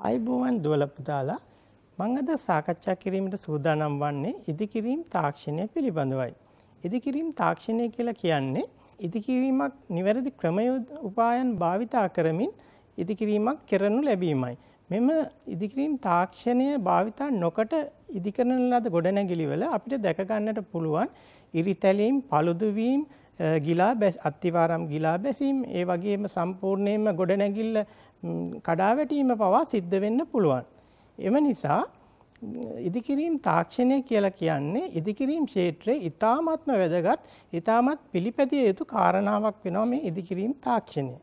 අයිබෝවන් දුවල පුතාලා මං අද සාකච්ඡා කිරීමට සූදානම් වන්නේ ඉදිකිරීම් තාක්ෂණය පිළිබඳවයි. ඉදිකිරීම් තාක්ෂණය කියලා කියන්නේ ඉදිකිරීමක් නිවැරදි ක්‍රමය උපායන් භාවිතා කරමින් ඉදිකිරීමක් කරනු ලැබීමයි. මෙම ඉදිකිරීම් තාක්ෂණය භාවිතා නොකට ඉදිකරන ලද ගොඩනැගිලිවල අපිට දැකගන්නට පුළුවන් ඉරිතැලීම් පළුදුවීම් ගිලා බැස් අත්තිවාරම් ගිලා බැසීම් ඒ වගේම සම්පූර්ණයෙන්ම ගොඩනැගිල්ල කඩාවැටීම පවා සිද්ධ වෙන්න පුළුවන්. එම නිසා ඉදිකිරීම් තාක්ෂණය කියලා කියන්නේ ඉදිකිරීම් ක්ෂේත්‍රයේ ඉතාමත්ම වැදගත් ඉතාමත් පිළිපැදිය යුතු කාරණාවක් වෙනවා මේ ඉදිකිරීම් තාක්ෂණය.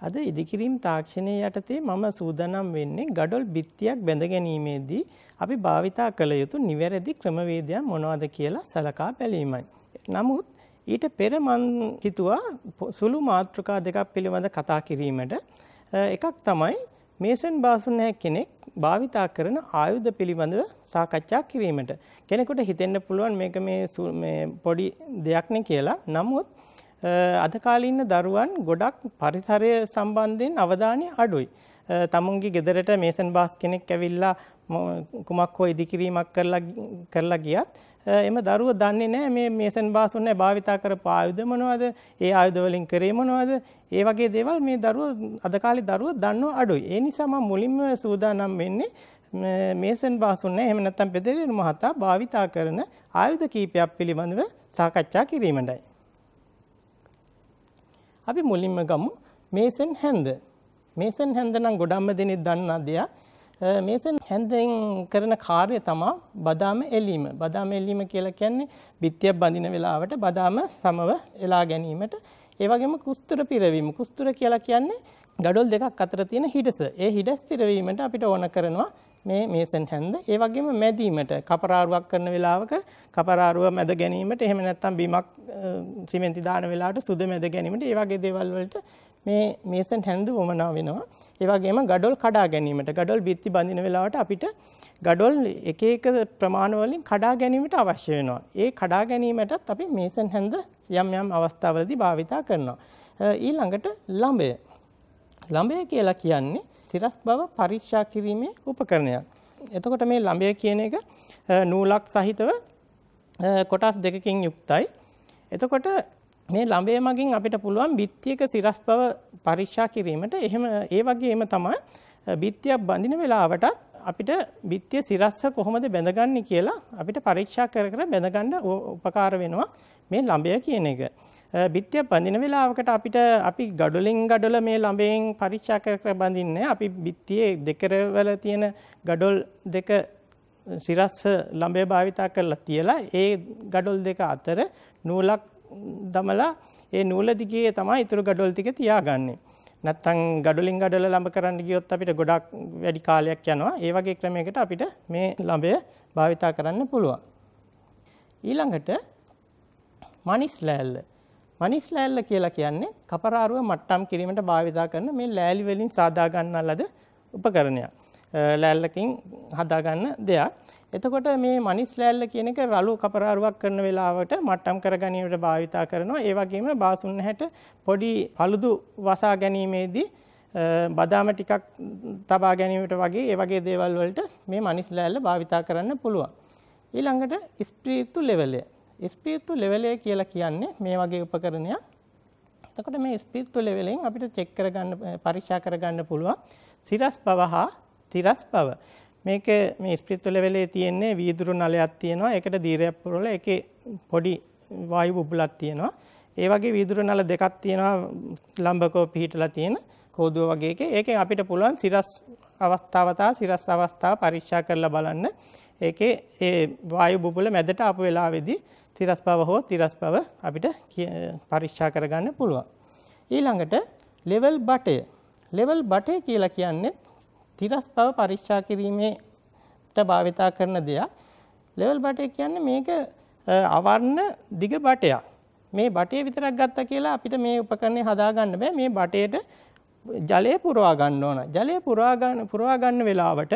අද ඉදිකිරීම් තාක්ෂණය යටතේ මම සූදානම් වෙන්නේ ගඩොල් බිත්තියක් බැඳ ගැනීමේදී අපි භාවිතා කළ යුතු නිවැරදි ක්‍රමවේදයන් මොනවද කියලා සලකා බැලීමයි. නමුත් ඊට පෙර මං හිතුවා සුළු මාතෘකා දෙකක් පිළිබඳ කතා කිරීමට එකක් තමයි මේසන් බාසුනෑ කෙනෙක් භාවිතා කරන ආයුධ පිළිබඳව සාකච්ඡා කිරීමට. කෙනෙකුට හිතෙන්න පුළුවන් මේක මේ පොඩි දෙයක්න කියලා. නමුත් අද කාලේ ඉන්න දරුවන් ගොඩක් පරිසරය සම්බන්ධයෙන් අවධානය අඩුයි. තමුන්ගේ ගෙදරට මේසන් බාස් කෙනෙක් ඇවිල්ලා කුමක් හෝ ඉදිකිරීමක් කරලා කරලා ගියත් එම දරුව දන්නේ නැහැ මේ මේසන් බාස් උන්නේ භාවිතා කරපු ආයුධ මොනවද ඒ ආයුධ වලින් කරේ මොනවද. ඒ වගේ දේවල් මේ දරුව අද කාලේ දරුව දන්නව අඩුයි. ඒ නිසා මම මුලින්ම සූදානම් වෙන්නේ මේසන් බාස් උන්නේ එහෙම නැත්නම් පෙදෙරේන මහතා භාවිතා කරන ආයුධ කීපයක් පිළිබඳව සාකච්ඡා කිරීමටයි. අපි මුලින්ම ගමු. මේසන් හැන්ද මේසන් හැන්ද නම් ගොඩක්ම දෙනෙක් දන්නා දෙයක්. මේසන් හැන්දෙන් කරන කාර්ය තමා බදාම එලීම. බදාම එලීම කියලා කියන්නේ බිත්තියක් බඳින වෙලාවට බදාම සමව එලා ගැනීමට ඒ වගේම කුස්තුර පිරවීම. කුස්තුර කියලා කියන්නේ ගඩොල් දෙකක් අතර තියෙන හිඩස. ඒ හිඩස් පිරවීමට අපිට ඕන කරනවා මේ මේසන් හැන්ද. ඒ වගේම මැදීමට කපරාරුවක් කරන වෙලාවක කපරාරුව මැද ගැනීමට එහෙම නැත්නම් බිමක් සිමෙන්ති දාන වෙලාවට සුද මැද ගැනීමට ඒ වගේ දේවල් වලට මේ මේසන් හැන්ද වමනා වෙනවා. ඒ වගේම ගඩොල් කඩා ගැනීමට ගඩොල් බිත්ති බඳින වෙලාවට අපිට ගඩොල් එක එක ප්‍රමාණ වලින් කඩා ගැනීමට අවශ්‍ය වෙනවා. ඒ කඩා ගැනීමටත් අපි මේසන් හැන්ද යම් යම් අවස්ථාවලදී භාවිතා කරනවා. ඊළඟට ළඹය. ළඹය කියලා කියන්නේ සිරස් බව පරීක්ෂා කිරීමේ උපකරණයක්. එතකොට මේ ළඹය කියන එක නූලක් සහිතව කොටස් දෙකකින් යුක්තයි. එතකොට මේ ළඹය මගින් අපිට පුළුවන් බිත්තියක සිරස් බව පරීක්ෂා කිරීමට එහෙම ඒ වගේම තමයි බිත්තියක් බඳින වෙලාවට අපිට බිත්තිය සිරස්ස කොහොමද බැඳගන්නේ කියලා අපිට පරීක්ෂා කර කර බැඳගන්න උපකාර වෙනවා මේ ළඹය කියන එක. බිත්තිය බඳින වෙලාවකට අපිට අපි ගඩොලින් ගඩොල මේ ළඹයෙන් පරීක්ෂා කර කර බඳින්නේ අපි බිත්තියේ දෙකරවල තියෙන ගඩොල් දෙක සිරස්ස ළඹය භාවිතා කරලා තියලා ඒ ගඩොල් දෙක අතර නූලක් දමලා ඒ නූල දිගේ තමයි ඉතුරු ගඩොල් ටික තියාගන්නේ. නැත්තම් ගඩොලින් ගඩොල ළඹ කරන්න ගියොත් අපිට ගොඩක් වැඩි කාලයක් යනවා. ඒ වගේ ක්‍රමයකට අපිට මේ ළඹය භාවිතා කරන්න පුළුවන්. ඊළඟට මනිස් ලෑල්ල. මනිස් ලෑල්ල කියලා කියන්නේ කපරාරුව මට්ටම් කිරීමට භාවිතා කරන මේ ලෑලි වලින් සාදා ගන්නා ලද උපකරණයක්. ලෑල්ලකින් හදාගන්න දෙයක්. එතකොට මේ මනිස් ලෑල්ල කියන එක රළු කපරාරුවක් කරන වෙලාවට මට්ටම් කර ගැනීමට භාවිතා කරනවා. ඒ වගේම බාසුන් හැට පොඩි පළුදු වසා ගැනීමේදී බදාම ටිකක් තබා ගැනීමට වගේ ඒ වගේ දේවල් වලට මේ මනිස් ලෑල්ල භාවිතා කරන්න පුළුවන්. ඊළඟට ස්ප්‍රීතු ලෙවලය. ස්ප්‍රීතු ලෙවලය කියලා කියන්නේ මේ වගේ උපකරණයක්. එතකොට මේ ස්ප්‍රීතු ලෙවලෙන් අපිට චෙක් කරගන්න පරීක්ෂා කරගන්න පුළුවන් සිරස් බව හා තිරස් බව. මේක මේ ස්ප්‍රිත්තු ලෙවලේ තියෙන්නේ වීදුරු නලයක් තියෙනවා. ඒකට දීරයක් පුරවලා ඒකේ පොඩි වායු බුබුලක් තියෙනවා. ඒ වගේ වීදුරු නල දෙකක් තියෙනවා ලම්බකෝ පිහිටලා තියෙන කෝදුව වගේ එකේ. ඒකෙන් අපිට පුළුවන් සිරස් අවස්ථාව තා සිරස් අවස්ථාව පරීක්ෂා කරලා බලන්න. ඒකේ ඒ වායු බුබුල මැදට ආපු වෙලාවේදී තිරස් බව හෝ තිරස් බව අපිට පරීක්ෂා කරගන්න පුළුවන්. ඊළඟට ලෙවල් බටය. ලෙවල් බටය කියලා කියන්නේ තිරස් බව පරීක්ෂා කිරීමේට භාවිතා කරන දෙයක්. ලෙවල් බටය කියන්නේ මේක අවර්ණ දිග බටයක්. මේ බටය විතරක් ගත්තා කියලා අපිට මේ උපකරණය හදාගන්න බෑ. මේ බටේට ජලය පුරවා ගන්න ඕන. ජලය පුරවා ගන්න පුරවා ගන්න වෙලාවට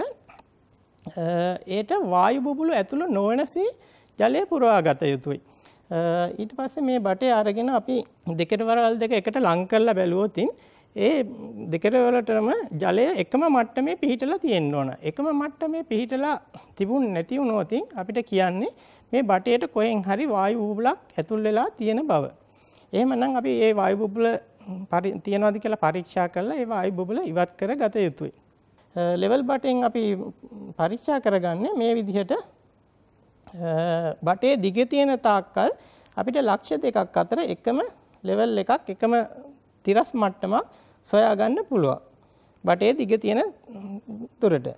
ඒට වායු බුබුලු ඇතුළු නොවනසේ ජලය පුරවා ගත යුතුයි. ඊට පස්සේ මේ බටේ අරගෙන අපි දෙකට වරල් දෙක එකට ලං කරලා බැලුවොතින් ඒ දෙකරවලටම ජලය එකම මට්ටමේ පිහිටලා තියෙන්න ඕන. එකම මට්ටමේ පිහිටලා තිබුණ නැති වුණොතින් අපිට කියන්නේ මේ බටේට කොහෙන් හරි වායු බූබලක් ඇතුල් වෙලා තියෙන බව. එහෙමනම් අපි ඒ වායු බූබල තියනවාද කියලා පරීක්ෂා කරලා ඒ වායු බූබල ඉවත් කර ගත යුතුයි. ලෙවල් බටෙන් අපි පරීක්ෂා කරගන්නේ මේ විදිහට බටේ දිග තියෙන තාක්කල් අපිට ලක්ෂ දෙකක් අතර එකම ලෙවල් එකක් එකම තිරස් මට්ටමක් සොයාගන්න පුළුවන්. බටේ දිග තියෙන තුරට.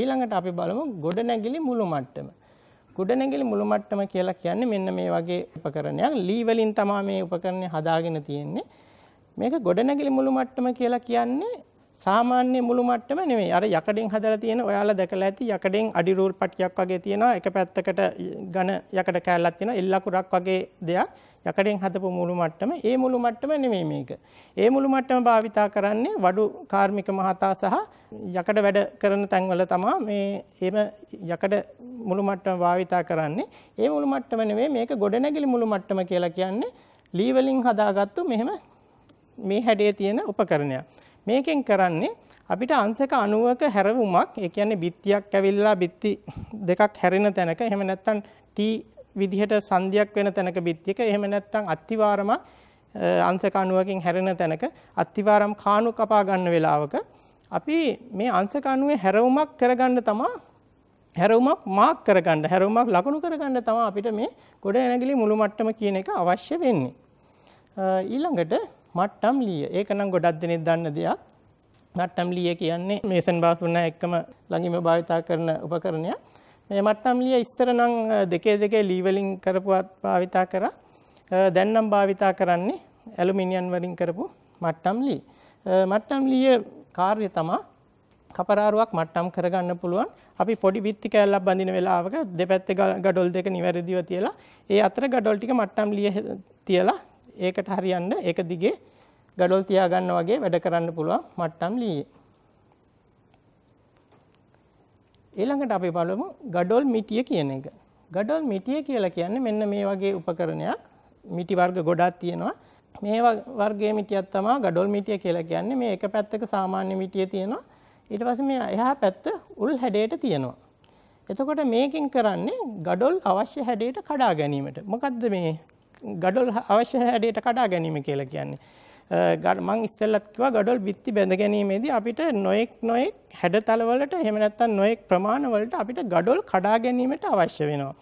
ඊළඟට අපි බලමු ගොඩනැගිලි මුළු මට්ටම. ගොඩනැගිලි මුළු මට්ටම කියලා කියන්නේ මෙන්න මේ වගේ උපකරණයක්. ලී වලින් තමයි මේ උපකරණය හදාගෙන තියෙන්නේ. මේක ගොඩනැගිලි මුළු මට්ටම කියලා කියන්නේ සාමාන්‍ය මුළු මට්ටම නෙමෙයි. අර යකඩෙන් හදලා තියෙන ඔයාලා දැකලා ඇති යකඩෙන් අඩි රූල් පටියක් වගේ තියෙනවා. එක පැත්තකට ඝන යකඩ කෑල්ලක් තියෙනවා. එල් ලකුරක් වගේ දෙයක්. යකඩෙන් හදපු මුළු මට්ටම. ඒ මුළු මට්ටම නෙමෙයි මේක. ඒ මුළු මට්ටම භාවිතා කරන්නේ වඩු කාර්මික මහතා සහ යකඩ වැඩ කරන තැන්වල තමයි මේ එහෙම යකඩ මුළු මට්ටම භාවිතා කරන්නේ. ඒ මුළු මට්ටම නෙමෙයි මේක ගොඩනැගිලි මුළු මට්ටම කියලා කියන්නේ ලී වලින් හදාගත්තු මෙහෙම මේ හැඩයේ තියෙන උපකරණයක්. මේකෙන් කරන්නේ අපිට අංශක 90ක හැරවුමක් ඒ කියන්නේ බිත්තියක් ඇවිල්ලා බිත්ති දෙකක් හැරෙන තැනක එහෙම නැත්නම් T විදිහට සංධියක් වෙන තැනක බිත්තියක එහෙම නැත්නම් අත්තිවාරම අංශක 90කින් හැරෙන තැනක අත්තිවාරම් කාණු කපා ගන්න වෙලාවක අපි මේ අංශක 90 හැරවුමක් කරගන්න තමයි හැරවුමක් මාක් කරගන්න හැරවුමක් ලකුණු කරගන්න තමයි අපිට මේ ගොඩ නැගිලි මුළු මට්ටම කියන එක අවශ්‍ය වෙන්නේ ඊළඟට මට්ටම් ලිය. ඒක නම් ගොඩක් දෙනෙක් දන්න දෙයක්. මට්ටම් ලිය කියන්නේ මේසන් බාසුන්න එක්කම ළඟින්ම භාවිතා කරන උපකරණයක්. මේ මට්ටම් ලිය ඉස්සර නම් දෙකේ දෙකේ ලී වලින් කරපුවත් භාවිතා කරා. දැන් නම් භාවිතා කරන්නේ ඇලුමිනියම් වලින් කරපු මට්ටම් ලී. මට්ටම් ලිය කාර්යය තමයි කපරාරුවක් මට්ටම් කරගන්න පුළුවන්. අපි පොඩි බිත්ති කෑල්ලක් බඳින වෙලාවක දෙපැත්තේ ගඩොල් දෙක නිවැරදිව තියලා ඒ අතර ගඩොල් ටික මට්ටම් ලිය තියලා ඒකට හරියන්න ඒක දිගේ ගඩොල් තියාගන්න වගේ වැඩ කරන්න පුළුවන් මට්ටම් ලීයේ. ඊළඟට අපි බලමු ගඩොල් මිටිය කියන එක. ගඩොල් මිටිය කියලා කියන්නේ මෙන්න මේ වගේ උපකරණයක්. මිටි වර්ග ගොඩක් තියෙනවා. මේ වර්ගයේ මිටියක් තමයි ගඩොල් මිටිය කියලා කියන්නේ. මේ එක පැත්තක සාමාන්‍ය මිටිය තියෙනවා. ඊට පස්සේ මේ එහා පැත්ත උල් හැඩයට තියෙනවා. එතකොට මේකෙන් කරන්නේ ගඩොල් අවශ්‍ය හැඩයට කඩා ගැනීමට. මොකද්ද මේ ගඩොල් අවශ්‍ය හැඩයට කඩා ගැනීම කියලා කියන්නේ. මං ඉස්සෙල්ලත් කිව්වා ගඩොල් බිත්ති බැඳ ගැනීමේදී අපිට නොයෙක් නොයෙක් හැඩතලවලට එහෙම නැත්නම් නොයෙක් ප්‍රමාණවලට අපිට ගඩොල් කඩා ගැනීමට අවශ්‍ය වෙනවා.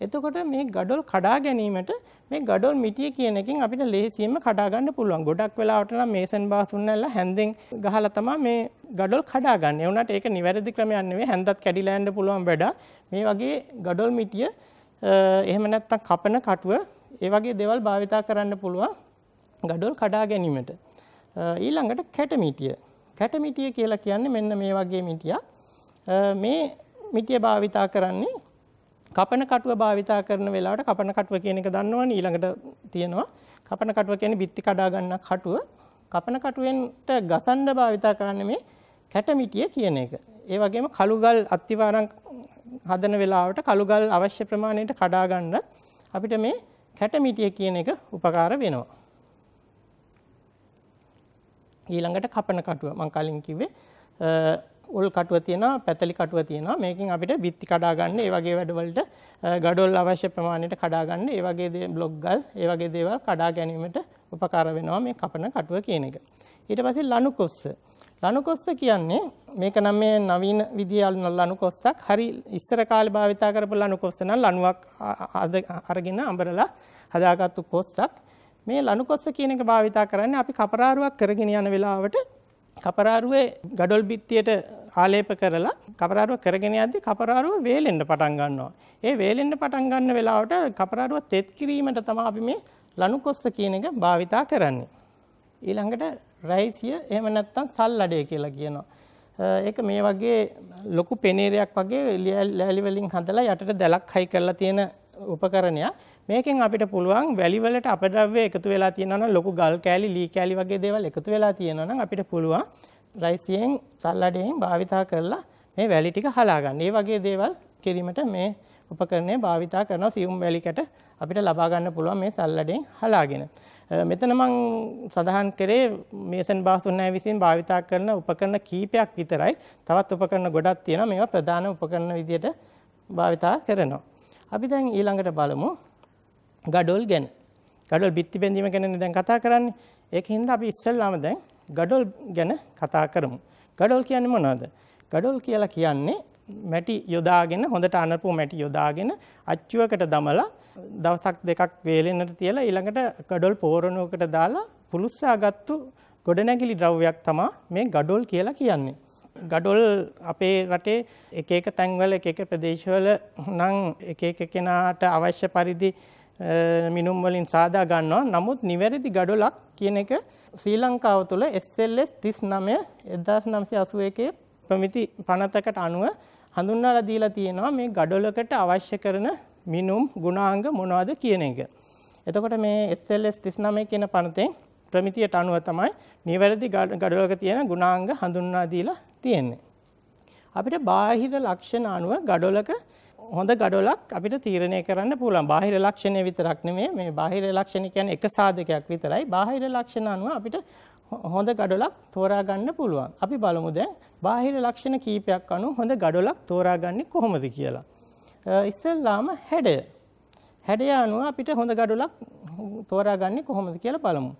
එතකොට මේ ගඩොල් කඩා ගැනීමට මේ ගඩොල් මිටිය කියන එකෙන් අපිට ලේසියෙන්ම කඩා ගන්න පුළුවන්. ගොඩක් වෙලාවට නම් මේසන් බාසුන් නැල්ල හැන්දෙන් ගහලා තමයි මේ ගඩොල් කඩා ගන්න. ඒ වුණාට ඒක නිවැරදි ක්‍රමයක් නෙවෙයි. හැන්දත් කැඩිලා යන්න පුළුවන් වැඩ. මේ වගේ ගඩොල් මිටිය එහෙම නැත්නම් කපන කටුව ඒ වගේ දේවල් භාවිතා කරන්න පුළුවන් ගඩොල් කඩා ගැනීමට. ඊළඟට කැටමිටිය. කැටමිටිය කියලා කියන්නේ මෙන්න මේ වගේ මිටියක්. මේ මිටිය භාවිතා කරන්නේ කපන කටුව භාවිතා කරන වෙලාවට කපන කටුව කියන එක දන්නවනේ ඊළඟට තියෙනවා. කපන කටුව කියන්නේ බිත්ති කඩා ගන්න කටුව. කපන කටුවෙන්ට ගසන්න භාවිතා කරන්නේ මේ කැටමිටිය කියන එක. ඒ වගේම කළුගල් අත්තිවාරම් හදන වෙලාවට කළුගල් අවශ්‍ය ප්‍රමාණයට කඩා ගන්න අපිට මේ කැටමිටිය කියන එක උපකාර වෙනවා. ඊළඟට කපන කටුව මං කලින් කිව්වේ උල් කටුව තියෙනවා පැතලි කටුව තියෙනවා මේකෙන් අපිට බිත්ති කඩා ගන්න ඒ වගේ වැඩවලට ගඩොල් අවශ්‍ය ප්‍රමාණයට කඩා ගන්න ඒ වගේ දේ බ්ලොග් ගල් ඒ වගේ දේවල් කඩා ගැනීමට උපකාර වෙනවා මේ කපන කටුව කියන එක. ඊට පස්සේ ලනු කොස්ස. ලනු කොස්ස කියන්නේ මේක නම් මේ නවීන විදිහේ ලනු කොස්සක්. හරි ඉස්සර කාලේ භාවිතා කරපු ලනු කොස්ස නම් ලණුවක් අරගෙන අඹරලා හදාගත්තු කොස්සක්. මේ ලනු කොස්ස කියන එක භාවිතා කරන්නේ අපි කපරාරුවක් කරගෙන යන වෙලාවට කපරාරුවේ ගඩොල් බිත්තියට ආලේප කරලා කපරාරුව කරගෙන යද්දි කපරාරුව වේලෙන්න පටන් ගන්නවා. ඒ වේලෙන්න පටන් ගන්න වෙලාවට කපරාරුව තෙත් කිරීමට තමයි අපි මේ ලනු කොස්ස කියන එක භාවිතා කරන්නේ. ඊළඟට රයිසිය එහෙම නැත්නම් සල්ලඩේ කියලා කියනවා. ඒක මේ වගේ ලොකු පෙනේරයක් වගේ ලෑලි වලින් හදලා යටට දැලක් හයි කරලා තියෙන උපකරණයක්. මේකෙන් අපිට පුළුවන් වැලිවලට අපද්‍රව්‍ය එකතු වෙලා තියෙනවා නම් ලොකු ගල් කෑලි ලී කෑලි වගේ දේවල් එකතු වෙලා තියෙනවා නම් අපිට පුළුවන් රයිසියෙන් සල්ලඩයෙන් භාවිතා කරලා මේ වැලි ටික හලා ගන්න. ඒ වගේ දේවල් කිරීමට මේ උපකරණය භාවිතා කරනවා සියුම් වැලි කැට අපිට ලබා ගන්න පුළුවන් මේ සල්ලඩෙන් හලාගෙන. මෙතන මං සඳහන් කරේ මේසන් බාසුන්නෑ විසින් භාවිතා කරන උපකරණ කීපයක් විතරයි. තවත් උපකරණ ගොඩක් තියෙනවා. මේවා ප්‍රධාන උපකරණ විදියට භාවිතා කරනවා. අපි දැන් ඊළඟට බලමු ගඩොල් ගැන. ගඩොල් බිත්ති බැඳීම ගැන දැන් කතා කරන්නේ. ඒකින්ද අපි ඉස්සෙල්ලාම දැන් ගඩොල් ගැන කතා කරමු. ගඩොල් කියන්නේ මොනවද? ගඩොල් කියලා කියන්නේ මැටි යොදාගෙන හොඳට අනපු මැටි යොදාගෙන අච්චුවකට දමලා දවසක් දෙකක් වේලෙන්නට තියලා ඊළඟට ගඩොල් පෝරණුවකට දාලා පුලුස්සාගත්තු ගොඩනැගිලි ද්‍රව්‍යයක් තමා මේ ගඩොල් කියලා කියන්නේ. ගඩොල් අපේ රටේ එක එක තැන්වල එක එක ප්‍රදේශවල නම් එක එක කෙනාට අවශ්‍ය පරිදි මිනුම් වලින් සාදා ගන්නවා. නමුත් නිවැරදි ගඩොලක් කියන එක ශ්‍රී ලංකාව තුළ SLS 39 1981 ප්‍රමිති පනතකට අනුව හඳුන්වලා දීලා තියෙනවා මේ ගඩොලකට අවශ්‍ය කරන මිනුම් ගුණාංග මොනවද කියන එක. එතකොට මේ SLS 39 කියන පනතෙන් ප්‍රමිතියට අනුව තමයි නිවැරදි ගඩොලක තියෙන ගුණාංග හඳුන්වා දීලා තියෙන්නේ. අපිට බාහිර ලක්ෂණ අනුව ගඩොලක හොඳ ගඩොලක් අපිට තීරණය කරන්න පුළුවන්. බාහිර ලක්ෂණය විතරක් නෙමෙයි මේ බාහිර ලක්ෂණ කියන්නේ එක සාධකයක් විතරයි. බාහිර ලක්ෂණ අනුව අපිට හොඳ ගඩොලක් තෝරා ගන්න පුළුවන්. අපි බලමු දැන් බාහිර ලක්ෂණ කීපයක් අනුව හොඳ ගඩොලක් තෝරාගන්නේ කොහොමද කියලා. ඉස්සෙල්ලාම හැඩය. හැඩය අනුව අපිට හොඳ ගඩොලක් තෝරාගන්නේ කොහොමද කියලා බලමු.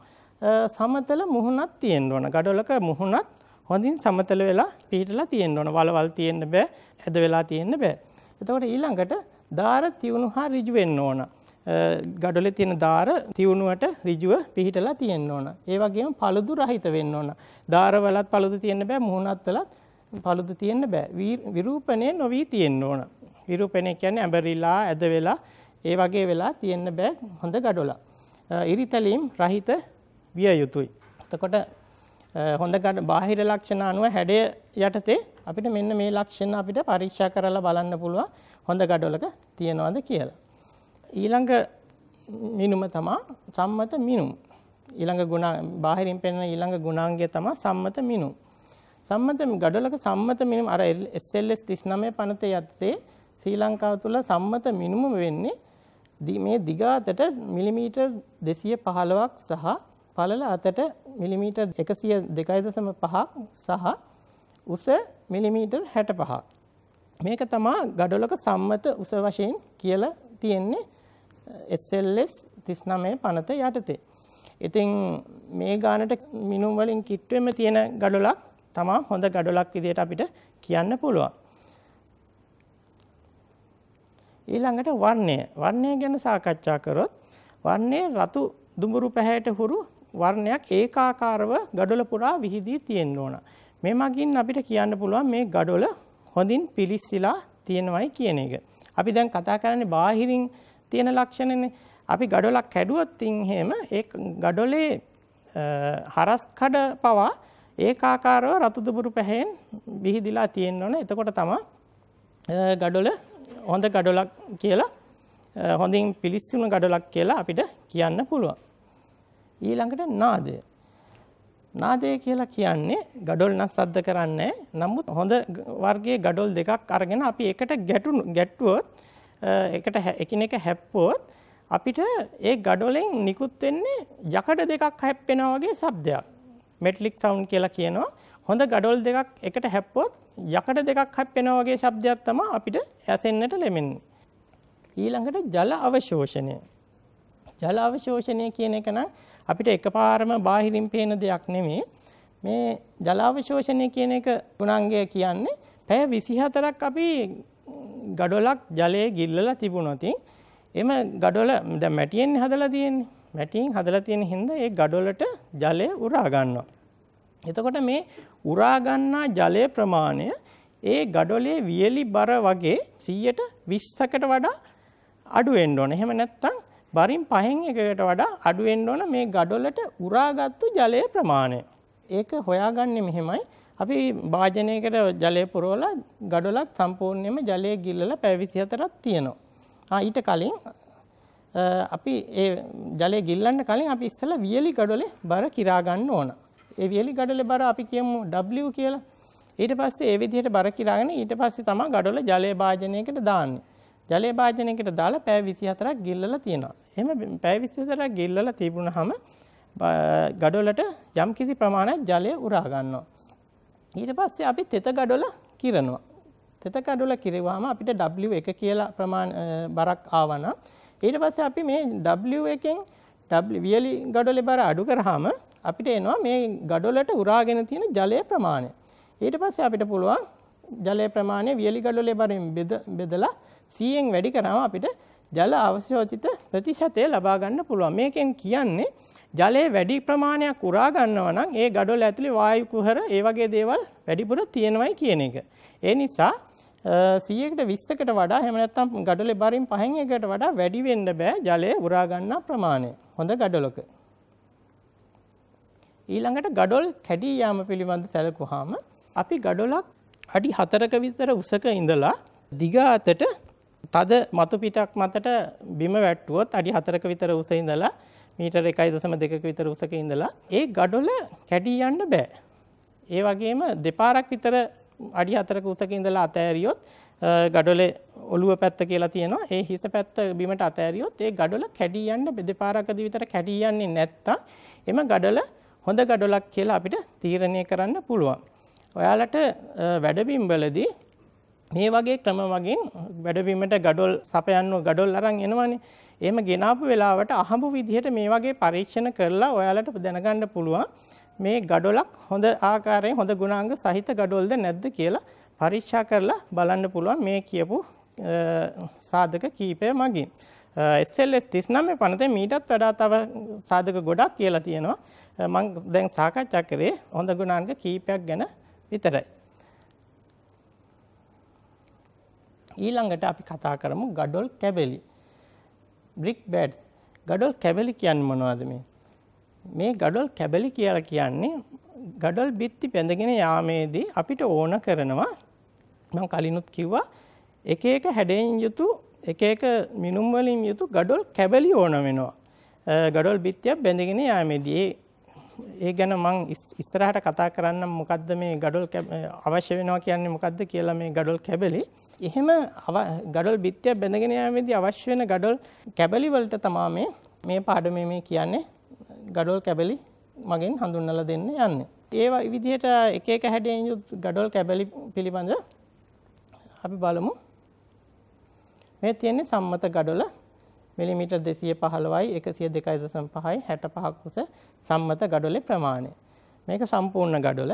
සමතල මුහුණක් තියෙන්න ඕන. ගඩොලක මුහුණත් හොඳින් සමතල වෙලා පිහිටලා තියෙන්න ඕන. වලවල් තියෙන්න බෑ. ඇද වෙලා තියෙන්න බෑ. එතකොට ඊළඟට දාර තියුණු හා රිජු වෙන්න ඕන. ගඩොලේ තියෙන දාර තියුණුවට ඍජුව පිහිටලා තියෙන්න ඕන. ඒ වගේම paludu රහිත වෙන්න ඕන. දාරවලත් paludu තියෙන්න බෑ, මුහුණත් වලත් paludu තියෙන්න බෑ. විරූපණය නොවි තියෙන්න ඕන. විරූපණය කියන්නේ ඇඹරිලා, ඇද වෙලා, ඒ වගේ වෙලා තියෙන්න බෑ හොඳ ගඩොලක්. ඉරිතලීම් රහිත විය යුතුයි. එතකොට හොඳ ගඩ බාහිර ලක්ෂණ අනුව හැඩය යටතේ අපිට මෙන්න මේ ලක්ෂණ අපිට පරීක්ෂා කරලා බලන්න පුළුවන් හොඳ ගඩොලක තියෙනවද කියලා. ඊළඟ මිනුම තමා සම්මත මිනුම්. ඊළඟ ගුණ බාහිරින් පෙනෙන ඊළඟ ගුණාංගය තමා සම්මත මිනුම්. සම්මත ගඩොලක සම්මත මිනුම් අර SLS 39 පනත යත්තේ ශ්‍රී ලංකාව තුළ සම්මත මිනුම වෙන්නේ මේ දිගාතට මිලිමීටර් 215ක් සහ පළල අතට මිලිමීටර් 102.5ක් සහ උස මිලිමීටර් 65ක්. මේක තමා ගඩොලක සම්මත උස වශයෙන් කියලා තියෙන්නේ SLS 39 පනත යටතේ. ඉතින් මේ ගානට මිනුම් වලින් කිට්ටුවෙම තියෙන ගඩොලක් තමා හොඳ ගඩොලක් විදිහට අපිට කියන්න පුළුවන්. ඊළඟට වර්ණය. වර්ණය ගැන සාකච්ඡා කරොත් වර්ණය රතු දුඹුරු පැහැයට හුරු වර්ණයක් ඒකාකාරව ගඩොල පුරා විහිදී තියෙන්න ඕන. මේ මගින් අපිට කියන්න පුළුවන් මේ ගඩොල හොඳින් පිලිස්සලා තියෙනවයි කියන එක. අපි දැන් කතා කරන්නේ බාහිරින් තියෙන ලක්ෂණනේ. අපි ගඩොලක් කැඩුවොත් එහෙම ඒ ගඩොලේ හරස් කඩ පවා ඒකාකාරව රතු දුබුරු පැහැයෙන් විහිදිලා තියෙන්න ඕන. එතකොට තමයි ගඩොල හොඳ ගඩොලක් කියලා හොඳින් පිලිස්සුණු ගඩොලක් කියලා අපිට කියන්න පුළුවන්. ඊළඟට නාදය. නාදය කියලා කියන්නේ ගඩොල් නම් සද්ද කරන්නේ නමුත් හොඳ වර්ගයේ ගඩොල් දෙකක් අරගෙන අපි එකට ගැටුණු ගැට්ටුවොත් එකට එකිනෙක හැප්පුවොත් අපිට ඒ ගඩොලෙන් නිකුත් වෙන්නේ යකඩ දෙකක් හැප්පෙනා වගේ ශබ්දයක්. මෙට්ලික් සවුන්ඩ් කියලා කියනවා. හොඳ ගඩොල් දෙකක් එකට හැප්පුවොත් යකඩ දෙකක් හැප්පෙනා වගේ ශබ්දයක් තමයි අපිට ඇසෙන්නට ලැබෙන්නේ. ඊළඟට ජල අවශෝෂණය. ජල අවශෝෂණය කියන එක නම් අපිට එකපාරම බාහිරින් පේන දෙයක් නෙමෙයි. මේ ජල අවශෝෂණය කියන එක ගුණාංගය කියන්නේ පැය 24ක් අපි ගඩොලක් ජලයේ ගිල්ලලා තිබුණොතින් එම ගඩොල දැන් මැටියෙන් හදලා තියෙන්නේ. මැටියෙන් හදලා තියෙන හින්දා ඒ ගඩොලට ජලය උරා ගන්නවා. එතකොට මේ උරා ගන්නා ජලයේ ප්‍රමාණය ඒ ගඩොලේ වියලි බර වගේ 120කට වඩා අඩු වෙන්න ඕන. එහෙම නැත්නම් බරින් පහෙන් එකකට වඩා අඩු වෙන්න ඕන මේ ගඩොලට උරාගත්තු ජලයේ ප්‍රමාණය. ඒක හොයාගන්නේ මෙහෙමයි. අපි භාජනයකට ජලය පුරවලා ගඩොලක් සම්පූර්ණයෙන්ම ජලය ගිල්ලලා පැය 24ක් තියෙනවා. ආ ඊට කලින් අපි ඒ ජලය ගිල්ලන්න කලින් අපි ඉස්සෙල්ලා වියලි ගඩොලේ බර කිරා ගන්න ඕන. ඒ වියලි ගඩොලේ බර අපි කියමු W කියලා. ඊට පස්සේ ඒ විදිහට බර කිරාගෙන ඊට පස්සේ තමයි ගඩොල ජලය භාජනයකට දාන්නේ. ජලය භාජනයකට දාලා පැය 24ක් ගිල්ලලා තියෙනවා. එහෙම පැය 24ක් ගිල්ලලා තිබුණාම ගඩොලට යම්කිසි ප්‍රමාණයක් ජලය උරා ගන්නවා. ඊට පස්සේ අපි තෙත ගඩොල කිරනවා. තෙත ගඩොල කිරුවාම අපිට W1 කියලා ප්‍රමාණ බරක් ආවනම් ඊට පස්සේ අපි මේ W1කින් W වියලි ගඩොලේ බර අඩු කරාම අපිට එනවා මේ ගඩොලට උරාගෙන තියෙන ජලය ප්‍රමාණය. ඊට පස්සේ අපිට පුළුවන් ජලය ප්‍රමාණය වියලි ගඩොලේ බරින් බෙදලා 100න් වැඩි කරාම අපිට ජල අවශ්‍යෝචිත ප්‍රතිශතය ලබා ගන්න පුළුවන්. මේකෙන් කියන්නේ ජලය වැඩි ප්‍රමාණයක් උරා ගන්නවා නම් ඒ ගඩොල ඇතුලේ වායු කුහර ඒ වගේ දේවල් වැඩිපුර තියෙනවයි කියන එක. ඒ නිසා 100කට 20කට වඩා එහෙම නැත්නම් ගඩොලේ බරින් පහෙන් එකකට වඩා වැඩි වෙන්න බෑ ජලය උරා ගන්න ප්‍රමාණය. හොඳ ගඩොලක. ඊළඟට ගඩොල් කැඩී යාම පිළිබඳ සැලකුවාම අපි ගඩොලක් අඩි 4ක විතර උසක ඉඳලා දිග අතට තද මතු පිටක් මතට බිම වැට්ටුවොත් අඩි 4ක විතර උස ඉඳලා මීටර 1.2ක විතර උසක ඉඳලා ඒ ගඩොල කැඩී යන්න බෑ. ඒ වගේම දෙපාරක් විතර අඩි 4ක උසක ඉඳලා අතෑරියොත් ගඩොලේ ඔළුව පැත්ත කියලා තියෙනවා. ඒ හිස පැත්ත බිමට අතෑරියොත් ඒ ගඩොල කැඩී යන්න දෙපාරකදී විතර කැඩී යන්නේ නැත්තම් එම ගඩොල හොඳ ගඩොලක් කියලා අපිට තීරණය කරන්න පුළුවන්. ඔයාලට වැඩබිම්වලදී මේ වගේ ක්‍රම වගින් වැඩබිමට ගඩොල් සපයන්න ගඩොල් අරන් එනවනේ. එහෙම ගෙනාපු වෙලාවට අහඹු විදිහට මේ වගේ පරීක්ෂණ කරලා ඔයාලට දැනගන්න පුළුවන් මේ ගඩොලක් හොඳ ආකාරයෙන් හොඳ ගුණාංග සහිත ගඩොල්ද නැද්ද කියලා පරීක්ෂා කරලා බලන්න පුළුවන් මේ කියපු සාධක කීපය මගින්. SLS 39 පනතේ මීටත් වඩා තව සාධක ගොඩක් කියලා තියෙනවා. මම දැන් සාකච්ඡා කරේ හොඳ ගුණාංග කීපයක් ගැන විතරයි. ඊළඟට අපි කතා කරමු ගඩොල් කැබලි. Brickbat. ගඩොල් කැබලි කියන්නේ මොනවද මේ? මේ ගඩොල් කැබලි කියලා කියන්නේ ගඩොල් බිත්ති බැඳගෙන යාමේදී අපිට ඕන කරනවා මම කලිනුත් කිව්වා එක එක හැඩයෙන් යුතු එක එක මිනුම් වලින් යුතු ගඩොල් කැබලි ඕන වෙනවා. ගඩොල් බිත්තියක් බැඳගෙන යාමේදී ඒ ගැන මං ඉස්සරහට කතා කරන්නම් මොකද්ද මේ ගඩොල් අවශ්‍ය වෙනවා කියන්නේ මොකද්ද කියලා මේ ගඩොල් කැබලි. එහෙම ගඩොල් බිත්තියක් බැඳගෙන යාමේදී අවශ්‍ය වෙන ගඩොල් කැබලි වලට තමයි මේ මේ පාඩමේ මේ කියන්නේ ගඩොල් කැබලි මගෙන් හඳුන්වලා දෙන්න යන්නේ. ඒ විදිහට එක එක හැඩයෙන් යුත් ගඩොල් කැබලි පිළිබඳ අපි බලමු. මේ තියෙන්නේ සම්මත ගඩොල මිලිමීටර් 215යි 102.5යි 65ක් උස සම්මත ගඩොලේ ප්‍රමාණය. මේක සම්පූර්ණ ගඩොල.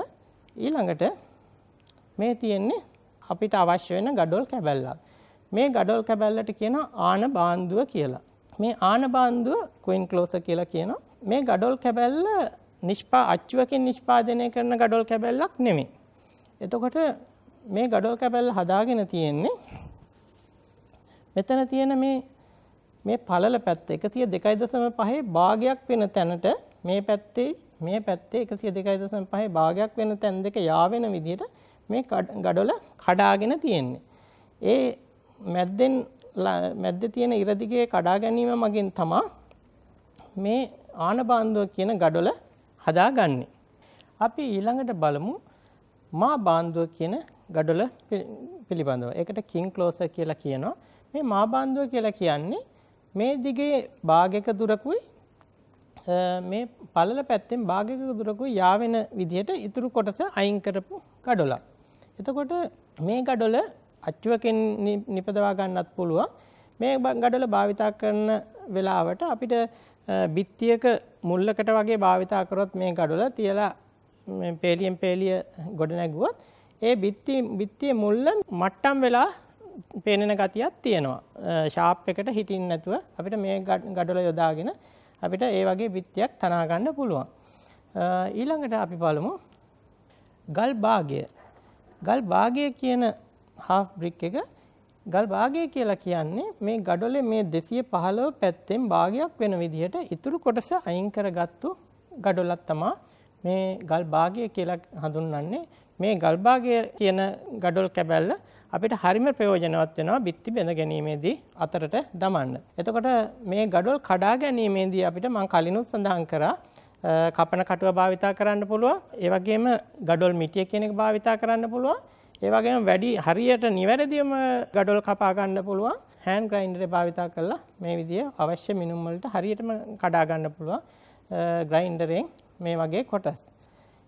ඊළඟට මේ තියෙන්නේ අපිට අවශ්‍ය වෙන ගඩොල් කැබැල්ලක්. මේ ගඩොල් කැබැල්ලට කියන ආන බාන්දුව කියලා. මේ ආන බාන්දුව ක්වින් ක්ලෝසර් කියලා කියනවා. මේ ගඩොල් කැබැල්ල නිෂ්පා අච්චුවකින් නිෂ්පාදනය කරන ගඩොල් කැබැල්ලක් නෙමෙයි. එතකොට මේ ගඩොල් කැබැල්ල හදාගෙන තියෙන්නේ මෙතන තියෙන මේ මේ පළල පැත්ත 102.5 භාගයක් වෙන තැනට මේ පැත්තේ මේ පැත්තේ 102.5 භාගයක් වෙන තැන් දෙක යාවෙන විදිහට මේ ගඩොල කඩාගෙන තියෙන්නේ. ඒ මැද්දෙන් මැද්දේ තියෙන ඉරදිගේ කඩා ගැනීම මගින් තමා මේ ආනබාන්දුව කියන ගඩොල හදාගන්නේ. අපි ඊළඟට බලමු මා බාන්දුව කියන ගඩොල පිළිබඳව. ඒකට කින් ක්ලෝසර් කියලා කියනවා. මේ මා බාන්දුව කියලා කියන්නේ මේ දිගේ භාගයක දුරකුයි මේ පළල පැත්තෙන් භාගයක දුරකුයි යාවෙන විදිහට ඉතුරු කොටස අයින් කරපු ගඩොලක්. එතකොට මේ ගඩොල අච්චුවකින් නිපදවා ගන්නත් පුළුවන්. මේ ගඩොල භාවිතා කරන වෙලාවට අපිට බිත්තියක මුල්ලකට වගේ භාවිතා කරොත් මේ ගඩොල තියලා පේලියෙන් පේලිය ගොඩනැගුවොත් ඒ බිත්ති බිත්තිය මුල්ල මට්ටම් වෙලා පේනෙන ගතියක් තියෙනවා. ශාප් එකට හිටින් නැතුව අපිට මේ ගඩොල යොදාගෙන අපිට ඒ වගේ බිත්තියක් තනා ගන්න පුළුවන්. ඊළඟට අපි බලමු ගල් භාගය. ගල් භාගය කියන හාෆ් බ්‍රික් එක ගල් භාගය කියලා කියන්නේ මේ ගඩොලේ මේ 215 පැත්තෙන් භාගයක් වෙන විදිහට ඉතුරු කොටස අයින් කරගත්තු ගඩොලක් තමයි මේ ගල් භාගය කියලා හඳුන්වන්නේ. මේ ගල් භාගය කියන ගඩොල් කැබැල්ල අපිට හරිම ප්‍රයෝජනවත් වෙනවා බිත්ති බැඳ ගැනීමේදී අතරට දමන්න. එතකොට මේ ගඩොල් කඩා ගැනීමේදී අපිට මම කලිනුත් සඳහන් කරා කපන කටුව භාවිතා කරන්න පුළුවන්. ඒ වගේම ගඩොල් මිටිය කියන එක භාවිතා කරන්න පුළුවන්. ඒ වගේම වැඩි හරියට නිවැරදිවම ගඩොල් කපා ගන්න පුළුවන්. හෑන් ග්‍රයින්ඩරේ භාවිතා කරලා මේ විදිය අවශ්‍ය මිනුම් වලට හරියටම කඩා ගන්න පුළුවන් ග්‍රයින්ඩරෙන් මේ වගේ කොටස්.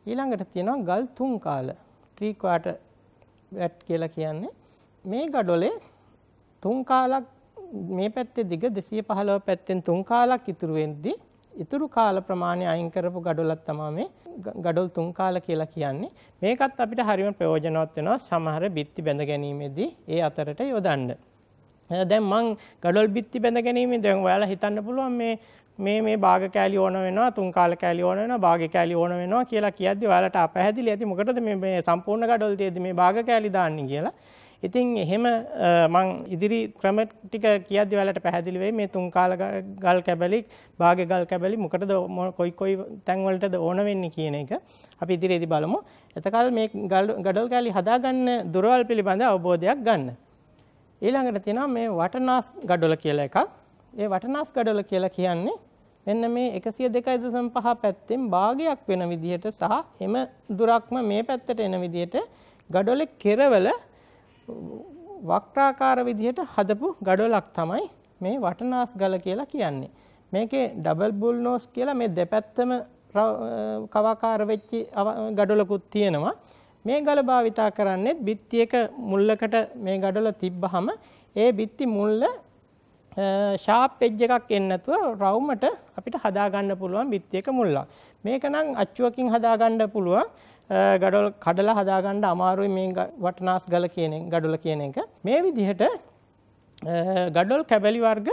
ඊළඟට තියෙනවා ගල් තුන් කාල ට්‍රී ක්වාටර් වැට් කියලා කියන්නේ මේ ගඩොලේ තුන් කාලක් මේ පැත්තේ දිග 215 පැත්තෙන් තුන් කාලක් ඉතුරු වෙද්දී ඉතුරු කාල ප්‍රමාණය අයින් කරපු ගඩොලක් තමයි මේ ගඩොල් තුන් කාල කියලා කියන්නේ. මේකත් අපිට හරිම ප්‍රයෝජනවත් වෙනවා සමහර බිත්ති බැඳ ගැනීමේදී ඒ අතරට යොදන්න. දැන් මං ගඩොල් බිත්ති බැඳ ගැනීමෙන් දැන් ඔයාලා හිතන්න පුළුවන් මේ මේ මේ භාග කෑලි ඕන වෙනවා තුන් කාල කෑලි ඕන වෙනවා භාග කෑලි ඕන වෙනවා කියලා කියද්දි ඔයාලට අපැහැදිලි ඇති මොකටද මේ සම්පූර්ණ ගඩොල් තියද්දි මේ භාග කෑලි දාන්නේ කියලා. ඉතින් එහෙම මං ඉදිරි ක්‍රම ටික කියද්දි ඔයාලට පැහැදිලි වෙයි මේ තුන් කාල ගල් කැබලි භාග ගල් කැබලි මොකටද කොයි කොයි තැන් වලටද ඕන වෙන්නේ කියන එක අපි ඉදිරියේදී බලමු. එතකල් මේ ගඩොල් කෑලි හදාගන්න දුරවල් පිළිබඳ අවබෝධයක් ගන්න. ඊළඟට තියෙනවා මේ වටනාස් ගඩොල කියලා එකක්. ඒ වටනාස් ගඩොල කියලා කියන්නේ මෙන්න මේ එකසිය දෙකයි දසම් පහ පැත්තෙන් භාගයක් වෙන විදිහට සහ එම දුරක්ම මේ පැත්තට එන විදිහට ගඩොලෙ කෙරවල වක්‍රාකාර විදිහට හදපු ගඩොලක් තමයි මේ වටනාස් ගල කියලා කියන්නේ. මේකේ ඩබල් බුල් නෝස් කියලා මේ දෙපැත්තම කවාකාර වෙච්චි ගඩොලකුත් තියෙනවා. මේ ගල භාවිතා කරන්නේ බිත්තියක මුල්ලකට මේ ගඩොල තිබ්බහම ඒ බිත්ති මුල්ල ශාප් එජ් එකක් එන්නතුව රවුමට අපිට හදාගන්න පුළුවන් බිත්තියක මුල්ලක්. මේක නම් අච්චුවකින් හදාගන්න පුළුවන් ගඩොල් කඩලා හදාගන්න අමාරුයි මේ වටනාස් ගල කියන ගඩොල කියන එක. මේ විදිහට ගඩොල් කැබලි වර්ග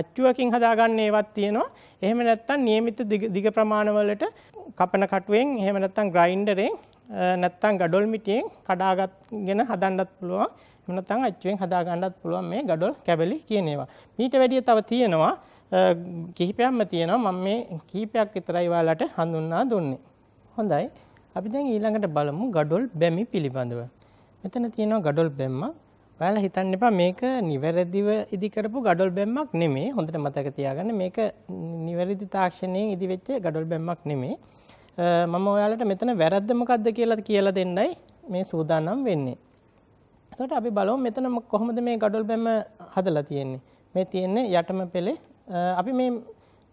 අච්චුවකින් හදාගන්න ඒවත් තියෙනවා. එහෙම නැත්තම් නියමිත දිග ප්‍රමාණවලට කපන කටුවෙන් එහෙම නැත්තම් ග්‍රයින්ඩරෙන් නැත්තම් ගඩොල් මිටියෙන් කඩාගත්ගෙන හදන්නත් පුළුවන්. එහෙම නැත්තම් අච්චුවෙන් හදාගන්නත් පුළුවන් මේ ගඩොල් කැබලි කියන ඒවා. මීට වැඩිය තව තියෙනවා කිහිපයක්ම තියෙනවා මම මේ කිහිපයක් විතරයි ඔයාලට හඳුන්වා දුන්නේ. හොඳයි. අපි දැන් ඊළඟට බලමු ගඩොල් බැමි පිළිබඳව. මෙතන තියෙනවා ගඩොල් බැම්මක්. ඔයාලා හිතන්න එපා මේක නිවැරදිව ඉදි කරපු ගඩොල් බැම්මක් නෙමෙයි. හොඳට මතක තියාගන්න මේක නිවැරදි තාක්ෂණයෙන් ඉදි වෙච්ච ගඩොල් බැම්මක් නෙමෙයි. මම ඔයාලට මෙතන වැරද්ද මොකද්ද කියලා කියලා දෙන්නයි මේ සූදානම් වෙන්නේ. එතකොට අපි බලමු මෙතන කොහොමද මේ ගඩොල් බැම්ම හදලා තියෙන්නේ. මේ තියෙන්නේ යටම පෙළේ අපි මේ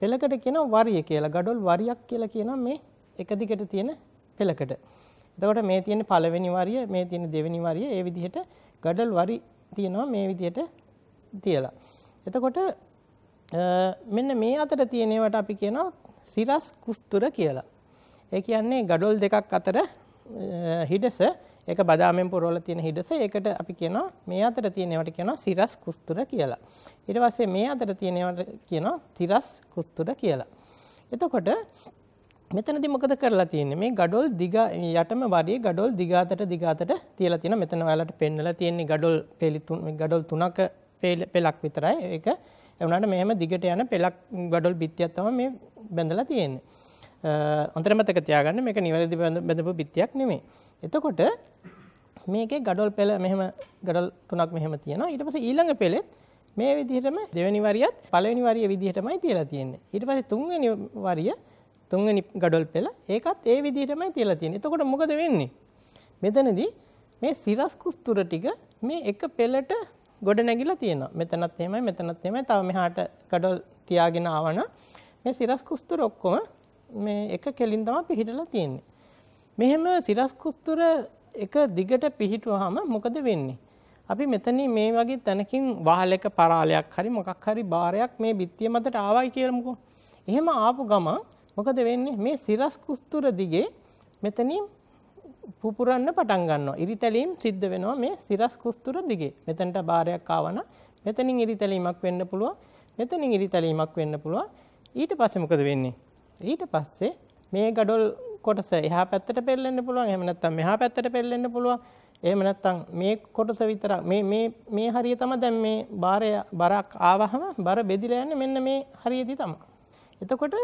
පෙළකට කියන වරිය කියලා ගඩොල් වරියක් කියලා කියනවා මේ එක දිගට තියෙන පෙළකට. එතකොට මේ තියෙන පළවෙනි වරිය මේ තියෙන දෙවෙනි වරිය ඒ විදිහට ගඩොල් වරි තියෙනවා මේ විදිහට තියලා. එතකොට මෙන්න මේ අතර තියෙනවට අපි කියනවා සිරස් කුස්තුර කියලා. ඒ කියන්නේ ගඩොල් දෙකක් අතර හිඩස ඒක බදාමෙන් පුරවල තියෙන හිඩස ඒකට අපි කියනවා මේ අතර තියෙනවට කියනවා සිරස් කුස්තුර කියලා. ඊට පස්සේ මේ අතර තියෙනවට කියනවා තිරස් කුස්තුර කියලා. එතකොට මෙතනදි මොකද කරලා තියෙන්නේ මේ ගඩොල් දිග යටම වරිය ගඩොල් දිගාතට දිගාතට තියලා තියෙන මෙතන ඔයාලට පෙන්නලා තියෙන්නේ ගඩොල් පෙලි තුන ගඩොල් තුනක පෙලක් විතරයි ඒක ඒ වුණාට මෙහෙම දිගට යන පෙලක් ගඩොල් බිත්තියක් තමයි මේ බැඳලා තියෙන්නේ. අන්තර මතක තියාගන්න මේක නිවැරදි බැඳපු බිත්තියක් නෙමෙයි. එතකොට මේකේ ගඩොල් පෙළ මෙහෙම ගඩොල් තුනක් මෙහෙම තියෙනවා. ඊට පස්සේ ඊළඟ පෙළෙත් මේ විදිහටම දෙවෙනි වරියත් පළවෙනි වරිය විදිහටමයි තියලා තියෙන්නේ. ඊට පස්සේ තුන්වෙනි වරිය තුන්වෙනි ගඩොල් පෙළ ඒකත් ඒ විදිහටමයි තියලා තියෙන්නේ. එතකොට මොකද වෙන්නේ? මෙතනදී මේ සිරස් කුස්තුර ටික මේ එක පෙළට ගොඩ නැගිලා තියෙනවා. මෙතනත් එහෙමයි මෙතනත් එහෙමයි. තව මෙහාට ගඩොල් තියාගෙන ආවන මේ සිරස් කුස්තුර ඔක්කොම මේ එක කෙලින් තමයි පිහිටලා තියෙන්නේ. මෙහෙම සිරස් කුස්තුර එක දිගට පිහිටුවාම මොකද වෙන්නේ? අපි මෙතනින් මේ වගේ තැනකින් වහලක පරාලයක් හරි මොකක් හරි බාරයක් මේ බිත්තිය මතට ආවයි කියලාමුකෝ. එහෙම ආපු ගමන් මොකද වෙන්නේ මේ සිරස් කුස්තුර දිගේ මෙතනින් පුපුරන්න පටන් ගන්නවා. ඉරිතැලීම් සිද්ධ වෙනවා මේ සිරස් කුස්තුර දිගේ. මෙතනට බාරයක් ආවන මෙතනින් ඉරිතැලීමක් වෙන්න පුළුවන්. මෙතනින් ඉරිතැලීමක් වෙන්න පුළුවන්. ඊට පස්සේ මොකද වෙන්නේ? ඊට පස්සේ මේ ගඩොල් කොටස එහා පැත්තට පෙරලෙන්න පුළුවන්. එහෙම නැත්නම් මෙහා පැත්තට පෙරලෙන්න පුළුවන්. එහෙම නැත්නම් මේ කොටස විතරක් මේ මේ මේ හරිය තමයි දැන් මේ බාරය බරක් ආවහම බර බෙදිලා යන්නේ මෙන්න මේ හරියදී තමයි. එතකොට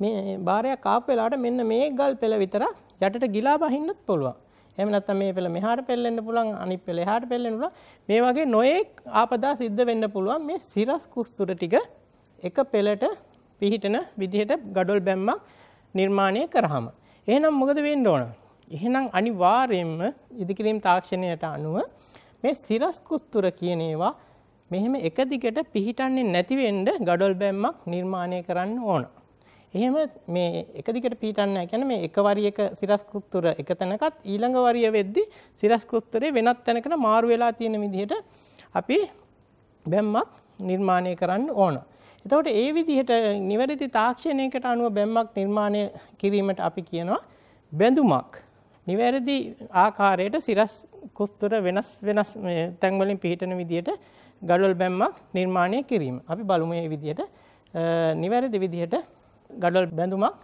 මේ බාරයක් ආපු වෙලාවට මෙන්න මේ ගල් පෙළ විතරක් යටට ගිලා බහින්නත් පුළුවන්. එහෙම නැත්නම් මේ පෙළ මෙහාට පෙල්ලෙන්න පුළුවන් අනිත් පෙළ එහාට පෙල්ලෙන්න පුළුවන්. මේ වගේ නොයෙක් ආපදා සිද්ධ වෙන්න පුළුවන් මේ සිරස් කුස්තුර ටික එක පෙළට පිහිටන විදිහට ගඩොල් බැම්මක් නිර්මාණය කරාම. එහෙනම් මොකද වෙන්න ඕන? එහෙනම් අනිවාර්යයෙන්ම ඉදිකිරීම් තාක්ෂණයට අනුව මේ සිරස් කුස්තුර කියන ඒවා මෙහෙම එක දිගට පිහිටන්නේ නැති වෙන්න ගඩොල් බැම්මක් නිර්මාණය කරන්න ඕන. එහෙම මේ එක දිගට පිහිටන්න නැහැ කියන්නේ මේ එක වරියක සිරස් කුස්තුර එක තැනකත් ඊළඟ වරිය වෙද්දි සිරස් කුස්තුරේ වෙනත් තැනකට මාරු වෙලා තියෙන විදිහට අපි බැම්මක් නිර්මාණය කරන්න ඕන. එතකොට ඒ විදිහට නිවැරදි තාක්ෂණයකට අනුව බැම්මක් නිර්මාණය කිරීමට අපි කියනවා බැඳුමක්. නිවැරදි ආකාරයට සිරස් කුස්තුර වෙනස් වෙනස් තැන්වලින් පිහිටන විදිහට ගඩොල් බැම්මක් නිර්මාණය කිරීම. අපි බලමු මේ විදිහට නිවැරදි විදිහට ගඩොල් බැඳුමක්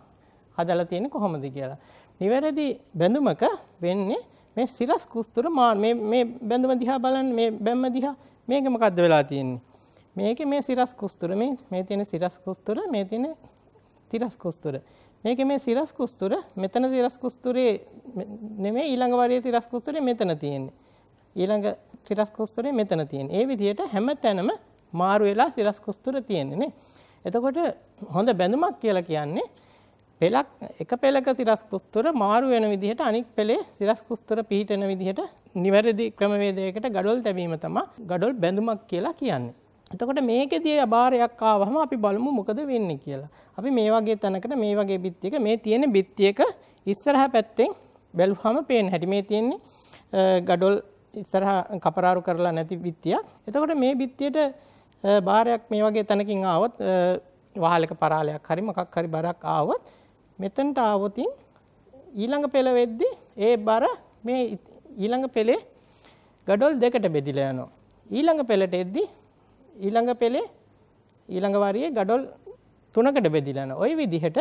හදලා තියෙන්නේ කොහොමද කියලා. නිවැරදි බැඳුමක වෙන්නේ මේ සිරස් කුස්තුර මේ මේ බැඳුම දිහා බලන්න මේ බැම්ම දිහා මේක මොකද්ද වෙලා තියෙන්නේ? මේක මේ සිරස් කුස්තුර මේ මේ තියෙන සිරස් කුස්තුර මේ තියෙන තිරස් කුස්තුර. මේක මේ සිරස් කුස්තුර මෙතන සිරස් කුස්තුරේ නෙමෙයි ඊළඟ වරියේ සිරස් කුස්තුරේ මෙතන තියෙන්නේ. ඊළඟ සිරස් කුස්තුරේ මෙතන තියෙන්නේ. ඒ විදිහට හැම තැනම මාරු වෙලා සිරස් කුස්තුර තියෙන්නේ නේ. එතකොට හොඳ බැඳුමක් කියලා කියන්නේ පෙලක් එක පෙලක සිරස් කුස්තුර මාරු වෙන විදිහට අනික් පෙලේ සිරස් කුස්තුර පිහිටන විදිහට නිවැරදි ක්‍රමවේදයකට ගඩොල් තැබීම තමයි ගඩොල් බැඳුමක් කියලා කියන්නේ. එතකොට මේකෙදී අභාරයක් ආවහම අපි බලමු මොකද වෙන්නේ කියලා. අපි මේ වගේ තැනකට මේ වගේ බිත්තියක මේ තියෙන බිත්තියක ඉස්සරහා පැත්තෙන් බැලුවම පේන හැටි මේ තියෙන්නේ ගඩොල් ඉස්සරහා කපරාරු කරලා නැති බිත්තියක්. එතකොට මේ බිත්තියට භාරයක් මේ වගේ තැනකින් ආවොත් වහලක පරාලයක් හරි මොකක් හරි බරක් ආවොත් මෙතනට ආවොතින් ඊළඟ පෙළ වෙද්දී ඒ බර මේ ඊළඟ පෙළේ ගඩොල් දෙකට බෙදිලා යනවා. ඊළඟ පෙළට එද්දී ඊළඟ පෙළේ ඊළඟ වරියේ ගඩොල් තුනකට බෙදිලා යනවා. ওই විදිහට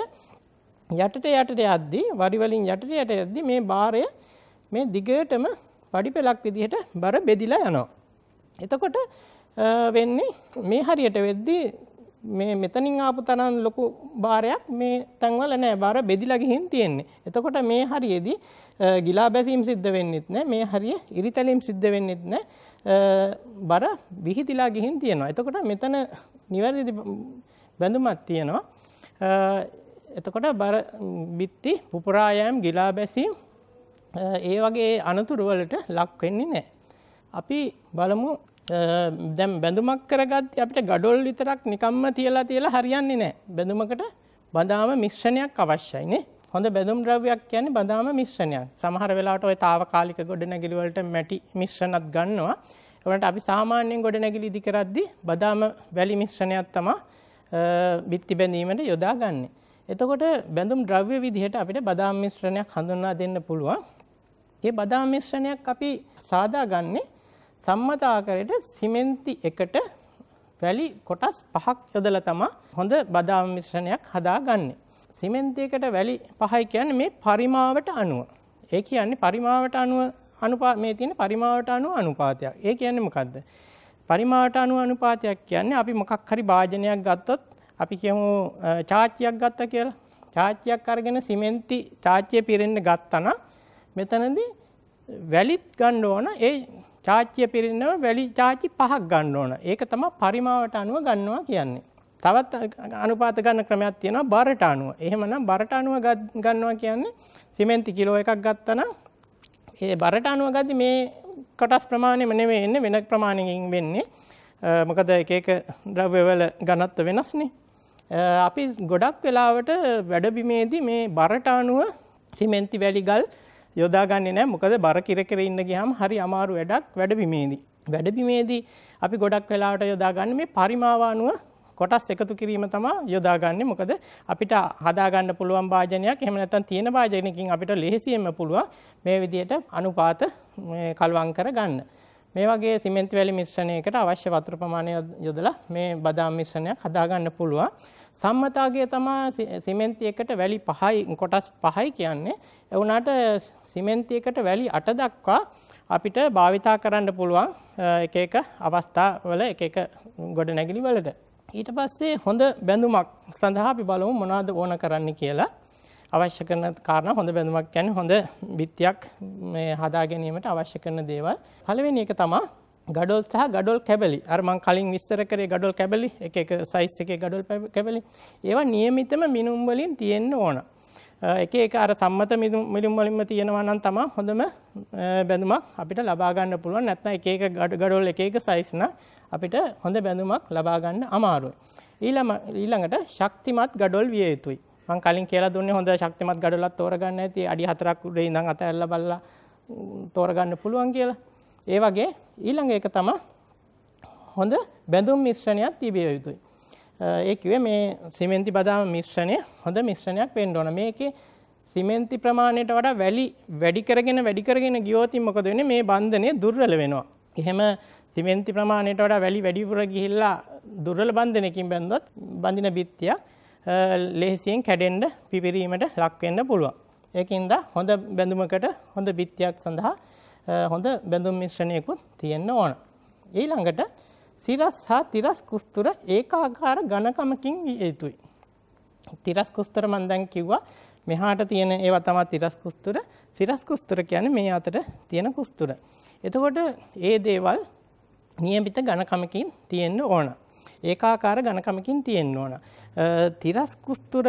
යටට යටට යද්දී වරි වලින් යටට යට යද්දී මේ බාරය මේ දිගටම පඩි පෙලක් විදිහට බර බෙදිලා යනවා. එතකොට වෙන්නේ මේ හරියට වෙද්දී මේ මෙතනින් ආපු තරම් ලොකු බාරයක් මේ තැන්වල නෑ බාර බෙදිලා ගිහින් තියෙන්නේ. එතකොට මේ හරියේදී ගිලා බැසීම් සිද්ධ වෙන්නෙත් නෑ මේ හරිය ඉරිතැලීම් සිද්ධ වෙන්නෙත් නෑ බර විහිදිලා ගිහින් තියෙනවා. එතකොට මෙතන නිවැරදි බැඳුමක් තියෙනවා. එතකොට බර බිත්ති පුපුරායෑම් ගිලා බැසීම් ඒ වගේ අනතුරුවලට ලක් වෙන්නේ නැහැ. අපි බලමු දැම් බැඳුමක් කරගත් අපට ගඩොල් විතරක් නිකම්ම තියලා තියලා හරියන්නේ නෑ. බැඳුමකට බදාම මිශ්‍රණයක් අවශ්‍යයිනේ හොඳ බැඳුම් ද්‍රව්‍යයක් කියන්නේ බදාම මිශ්‍රණයක්. සමහර වෙලාට ඔය తాවකාලික ගොඩනැගිලිවලට මැටි මිශ්‍රණත් ගන්නවා. ඒකට අපි සාමාන්‍යයෙන් ගොඩනැගිලි ඉදි කරද්දී බදාම වැලි මිශ්‍රණයක් තමයි බිත්ති බැඳීමට යොදාගන්නේ එතකොට බැඳුම් ද්‍රව්‍ය විදිහට අපිට බදාම් මිශ්‍රණයක් හඳුන්වා දෙන්න පුළුවන්. ඒ බදාම් මිශ්‍රණයක් අපි සාදා ගන්නේ සම්මත ආකාරයට සිමෙන්ති එකට වැලි කොටස් පහක් යොදලා තමයි හොඳ බදාම් මිශ්‍රණයක් හදාගන්නේ. සිමෙන්තියකට වැලි පහයි කියන්නේ මේ පරිමාවට අනුව. ඒ කියන්නේ පරිමාවට අනුව අනුපා මේ තියෙන පරිමාවට අනුව අනුපාතයක්. ඒ කියන්නේ මොකද්ද? පරිමාවට අනුව අනුපාතයක් කියන්නේ අපි මොකක් හරි භාජනයක් ගත්තොත් අපි කියමු චාච්චියක් ගත්ත කියලා. චාච්චියක් අරගෙන සිමෙන්ති චාච්චිය පිරෙන්න ගත්තනම් මෙතනදී වැලිත් ගන්න ඕන. ඒ චාච්චිය පිරෙන්නම වැලි චාච්චි පහක් ගන්න ඕන. ඒක තමයි පරිමාවට අනුව ගන්නවා කියන්නේ. තවත් අනුපාත ගන්න ක්‍රමයක් තියෙනවා බරට අනුව. එහෙමනම් බරට අනුව ගන්නවා කියන්නේ සිමෙන්ති කිලෝ එකක් ගත්තනම් ඒ බරට අනුව ගද්දි මේ කොටස් ප්‍රමාණයම නෙවෙයි එන්නේ වෙන ප්‍රමාණයකින් වෙන්නේ. මොකද එක එක ද්‍රව්‍යවල ඝනත්ව වෙනස්නේ. අපි ගොඩක් වෙලාවට වැඩබිමේදී මේ බරට අනුව සිමෙන්ති වැලි ගල් යොදාගන්නේ නැහැ. මොකද බර කිර කිර ඉන්න ගියාම හරි අමාරු වැඩක් වැඩබිමේදී. වැඩබිමේදී අපි ගොඩක් වෙලාවට යොදාගන්නේ මේ පරිමාව අනුව කොටස් එකතු කිරීම තමයි යොදාගන්නේ. මොකද අපිට හදාගන්න පුළුවන් භාජනයක් එහෙම නැත්නම් තියෙන භාජනයකින් අපිට ලෙහෙසියෙන්ම පුළුවන් මේ විදිහට අනුපාත කල්වම් කරගන්න. මේ වගේ සිමෙන්ති වැලි මිශ්‍රණයකට අවශ්‍ය වතුර ප්‍රමාණය යොදලා මේ බදාම් මිශ්‍රණයක් හදාගන්න පුළුවන්. සම්මතාගේ තමා සිමෙන්ති එකට වැලි පහයි කොටස් පහයි කියන්නේ. ඒ වුණාට සිමෙන්ති එකට වැලි 8 දක්වා අපිට භාවිතා කරන්න පුළුවන් එක එක අවස්ථාවල එක එක ගොඩනැගිලි වලට. ඊට පස්සේ හොඳ බැඳුමක් සඳහා අපි බලමු මොනවද ඕන කරන්න කියලා. අවශ්‍ය කරන කාරණා හොඳ බැඳුමක් කියන්නේ හොඳ බිත්තියක් මේ හදා ගැනීමට අවශ්‍ය කරන දේවල්. පළවෙනි එක තමයි ගඩොල් සහ ගඩොල් කැබලි අරමං කලින් විස්තර කරේ ගඩොල් කැබලි එක එක සයිස් එකේ ගඩොල් කැබලි ඒවා නියමිතම මිනුම් වලින් තියෙන්න ඕන. එක එක අර සම්මත මිනුම් වලින්ම තියෙනවා නම් තමයි හොඳම බැඳුමක් අපිට ලබා ගන්න පුළුවන්. නැත්නම් එක එක ගඩොල් එක එක සයිස් නම් අපිට හොඳ බැඳුමක් ලබා ගන්න අමාරුයි. ඊළඟ ඊළඟට ශක්තිමත් ගඩොල් විය යුතුයි. මං කලින් කියලා දුන්නේ හොඳ ශක්තිමත් ගඩොලක් තෝරගන්න ඇති අඩි 4ක් උඩ ඉඳන් අත ඇරලා බලලා තෝරගන්න පුළුවන් කියලා. ඒ වගේ ඊළඟ එක තමයි හොඳ බැඳුම් මිශ්‍රණයක් තිබිය යුතුයි. ඒ කිව්වේ මේ සිමෙන්ති බදාම මිශ්‍රණය හොඳ මිශ්‍රණයක් වෙන්න ඕන. මේකේ සිමෙන්ති ප්‍රමාණයට වඩා වැලි වැඩි කරගෙන වැඩි කරගෙන ගියොත් මොකද වෙන්නේ මේ බන්ධනය දුර්වල වෙනවා. එහෙම සිමෙන්ති ප්‍රමාණයට වඩා වැලි වැඩිපුර ගිහිල්ලා දුර්වල බන්ධනයකින් බැන්දොත් බඳින බිත්තියක් ලේසියෙන් කැඩෙන්න පිපිරීමට ලක් වෙන්න පුළුවන්. ඒකින්ද හොඳ බැඳුමකට හොඳ බිත්තියක් සඳහා හොඳ බැඳුම් මිශ්‍රණයකුත් තියෙන්න ඕන. ඊළඟට සිරස් හා තිරස් කුස්තුර ඒකාකාර ඝනකමකින් විය යුතුයි. තිරස් කුස්තුර මම දැන් කිව්වා මෙහාට තියෙන ඒවා තමයි තිරස් කුස්තුර. සිරස් කුස්තුර කියන්නේ මේ අතර තියෙන කුස්තුර. එතකොට ඒ දේවල් නියමිත ඝනකමකින් තියෙන්න ඕන. ඒකාකාර ඝනකමකින් තියෙන්න ඕන. තිරස් කුස්තුර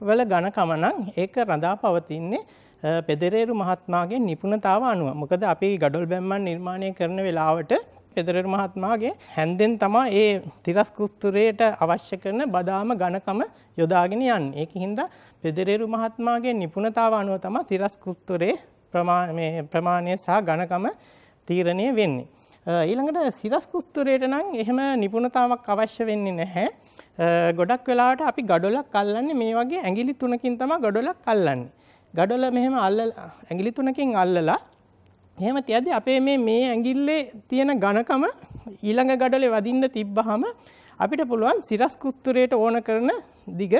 වල ඝනකම නම් ඒක රඳා පවතින්නේ පෙදරේරු මහත්මාගේ නිපුණතාව අනුව. මොකද අපි ගඩොල් බැම්මන් නිර්මාණය කරන වෙලාවට පෙදරේරු මහත්මාගේ හැන්දෙන් තමා ඒ තිරස් කුස්තුරයට අවශ්‍ය කරන බදාම ඝනකම යොදාගෙන යන්නේ. ඒක හින්දා පෙදරේරු මහත්මාගේ නිපුණතාව අනුව තමයි තිරස් කුස්තුරේ ප්‍රමාණය සහ ඝනකම තීරණය වෙන්නේ. ඊළඟට සිරස් කුස්තුරයට නම් එහෙම නිපුණතාවක් අවශ්‍ය වෙන්නේ නැහැ. ගොඩක් වෙලාවට අපි ගඩොලක් අල්ලන්නේ මේ වගේ ඇඟිලි තුනකින් තමයි ගඩොලක් අල්ලන්නේ. ගඩොල මෙහෙම අල්ලලා ඇඟිලි තුනකින් අල්ලලා එහෙම තියද්දි අපේ මේ මේ ඇඟිල්ලේ තියෙන ඝනකම ඊළඟ ගඩොලේ වදින්න තිබ්බහම අපිට පුළුවන් සිරස් කුස්තුරයට ඕන කරන දිග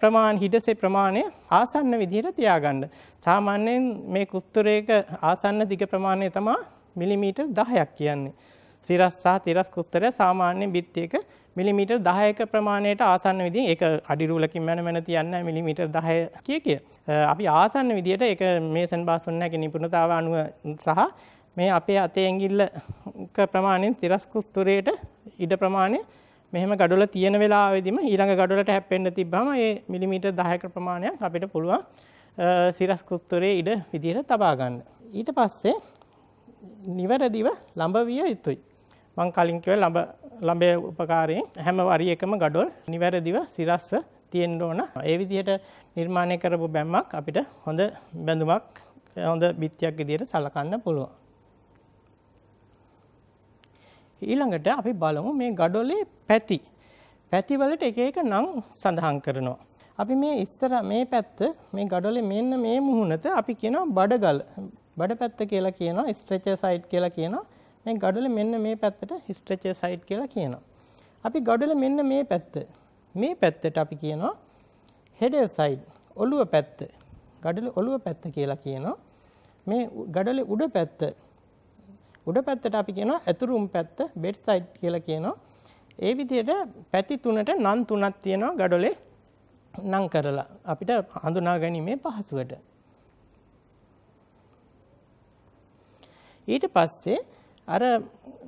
ප්‍රමාණ හිඩසේ ප්‍රමාණය ආසන්න විදිහට තියාගන්න. සාමාන්‍යයෙන් මේ කුස්තුරයක ආසන්න දිග ප්‍රමාණය තමයි මිලිමීටර් 10ක් කියන්නේ. සිරස් සහ තිරස් කුස්තරය සාමාන්‍ය බිත්තියක මිලිමීටර් 10ක ප්‍රමාණයට ආසන්න විදිහින් ඒක අඩි රූලකින් මැන මැන තියන්නේ මිලිමීටර් 10 කිය කිය. අපි ආසන්න විදියට ඒක මේසන් බාසොන්නගේ නිපුණතාව අනුව සහ මේ අපේ අතේ ඇඟිල්ලක ප්‍රමාණයෙන් තිරස් කුස්තරයට ඉඩ ප්‍රමාණය මෙහෙම ගඩොල තියෙන වෙලාවෙදිම ඊළඟ ගඩොලට හැප්පෙන්න තිබ්බම ඒ මිලිමීටර් 10ක ප්‍රමාණයක් අපිට පුළුවන් සිරස් කුස්තරයේ ඉඩ විදිහට තබා ගන්න. ඊට පස්සේ නිවැරදිව ළඹ විය යුතුයි. මං කලින් කිව්ව ළඹ ළඹේ උපකාරයෙන් හැම වරියකම ගඩොල් නිවැරදිව සිරස්ව තියෙන්න ඕන. ඒ විදිහට නිර්මාණය කරපු බැම්මක් අපිට හොඳ බැඳුමක් හොඳ බිත්තියක් විදිහට සලකන්න පුළුවන්. ඊළඟට අපි බලමු මේ ගඩොලේ පැති. පැතිවලට එක එක නම් සඳහන් කරනවා. අපි මේ ඉස්සර මේ පැත්ත මේ ගඩොලේ මෙන්න මේ මුහුණත අපි කියනවා බඩගල බඩ පැත්ත කියලා කියනවා ස්ට්‍රෙචර් සයිඩ් කියලා කියනවා මේ ගඩොල මෙන්න මේ පැත්තට ස්ට්‍රෙචර් සයිඩ් කියලා කියනවා. අපි ගඩොල මෙන්න මේ පැත්ත මේ පැත්තට අපි කියනවා හෙඩර් සයිඩ් ඔළුව පැත්ත ගඩොල ඔළුව පැත්ත කියලා කියනවා. මේ ගඩොලේ උඩ පැත්ත උඩ පැත්තට අපි කියනවා ඇතුරුම් පැත්ත බෙඩ් සයිඩ් කියලා කියනවා. ඒ විදිහට පැති තුනට නම් තුනක් තියෙනවා ගඩොලේ නම් කරලා. අපිට හඳුනා ගැනීමේ පහසුවට. ඊට පස්සේ අර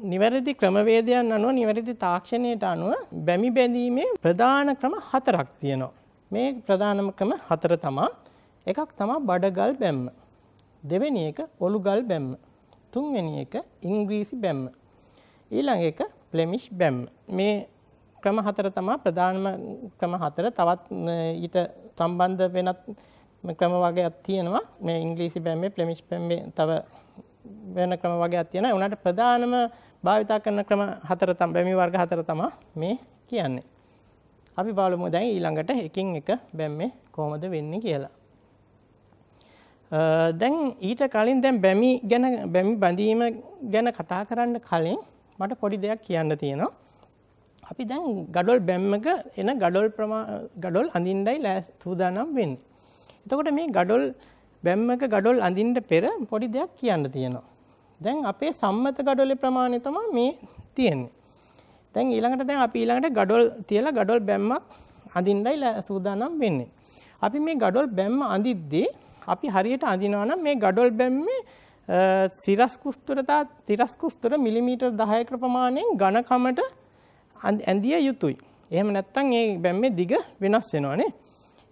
නිවැරදි ක්‍රමවේදයන් අනුව නිවැරදි තාක්ෂණයට අනුව බැමි බැඳීමේ ප්‍රධාන ක්‍රම හතරක් තියෙනවා. මේ ප්‍රධානම ක්‍රම හතර තමා එකක් තමා බඩගල් බැම්ම. දෙවෙනි එක ඔලුගල් බැම්ම. තුන්වෙනි එක ඉංග්‍රීසි බැම්ම. ඊළඟ එක ප්ලෙමිෂ් බැම්ම. මේ ක්‍රම හතර තමා ප්‍රධානම ක්‍රම හතර තවත් ඊට සම්බන්ධ වෙනත් ක්‍රම වගේක් තියෙනවා මේ ඉංග්‍රීසි බැම්මේ ප්ලෙමිෂ් බැම්මේ තව වෙන ක්‍රම වගේක් තියෙනවා. උනාට ප්‍රධානම භාවිතා කරන ක්‍රම හතර තම බැමි වර්ග හතර තමයි මේ කියන්නේ. අපි බලමු දැන් ඊළඟට එකින් එක බැම්මේ කොහොමද වෙන්නේ කියලා. දැන් ඊට කලින් දැන් බැමි ගැන බැමි බඳීම ගැන කතා කරන්න කලින් මට පොඩි දෙයක් කියන්න තියෙනවා. අපි දැන් ගඩොල් බැම්මක එන ගඩොල් ප්‍රමා ගඩොල් අඳින්නයි සූදානම් වෙන්නේ. එතකොට මේ ගඩොල් බැම්මක ගඩොල් අඳින්න පෙර පොඩි දෙයක් කියන්න තියෙනවා. දැන් අපේ සම්මත ගඩොලේ ප්‍රමාණය තමයි මේ තියෙන්නේ. දැන් ඊළඟට දැන් අපි ඊළඟට ගඩොල් තියලා ගඩොල් බැම්මක් අඳින්නයි සූදානම් වෙන්නේ. අපි මේ ගඩොල් බැම්ම අඳිද්දී අපි හරියට අඳිනවා නම් මේ ගඩොල් බැම්මේ සිරස් කුස්තුරතා තිරස් කුස්තුර මිලිමීටර් 10ක ප්‍රමාණයෙන් ඝනකමට ඇඳිය යුතුයි. එහෙම නැත්නම් මේ බැම්මේ දිග වෙනස් වෙනවානේ.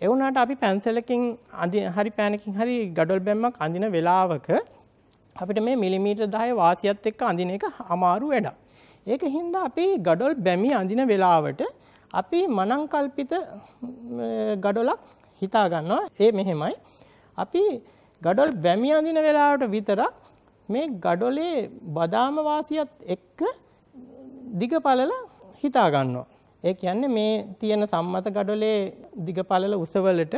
එවුනාට අපි පැන්සලකින් හරි පෑනකින් හරි ගඩොල් බැම්මක් අඳින වෙලාවක අපිට මේ මිලිමීටර් 10 වාසියත් එක්ක අඳින එක අමාරු වැඩක්. ඒක හින්දා අපි ගඩොල් බැමි අඳින වෙලාවට අපි මනං කල්පිත ගඩොලක් හිතා ගන්නවා. ඒ මෙහෙමයි. අපි ගඩොල් බැමි අඳින වෙලාවට විතරක් මේ ගඩොලේ බදාම වාසියත් එක්ක දිග පළල හිතා ගන්නවා. ඒ කියන්නේ මේ තියෙන සම්මත ගඩොලේ දිග පළල උසවලට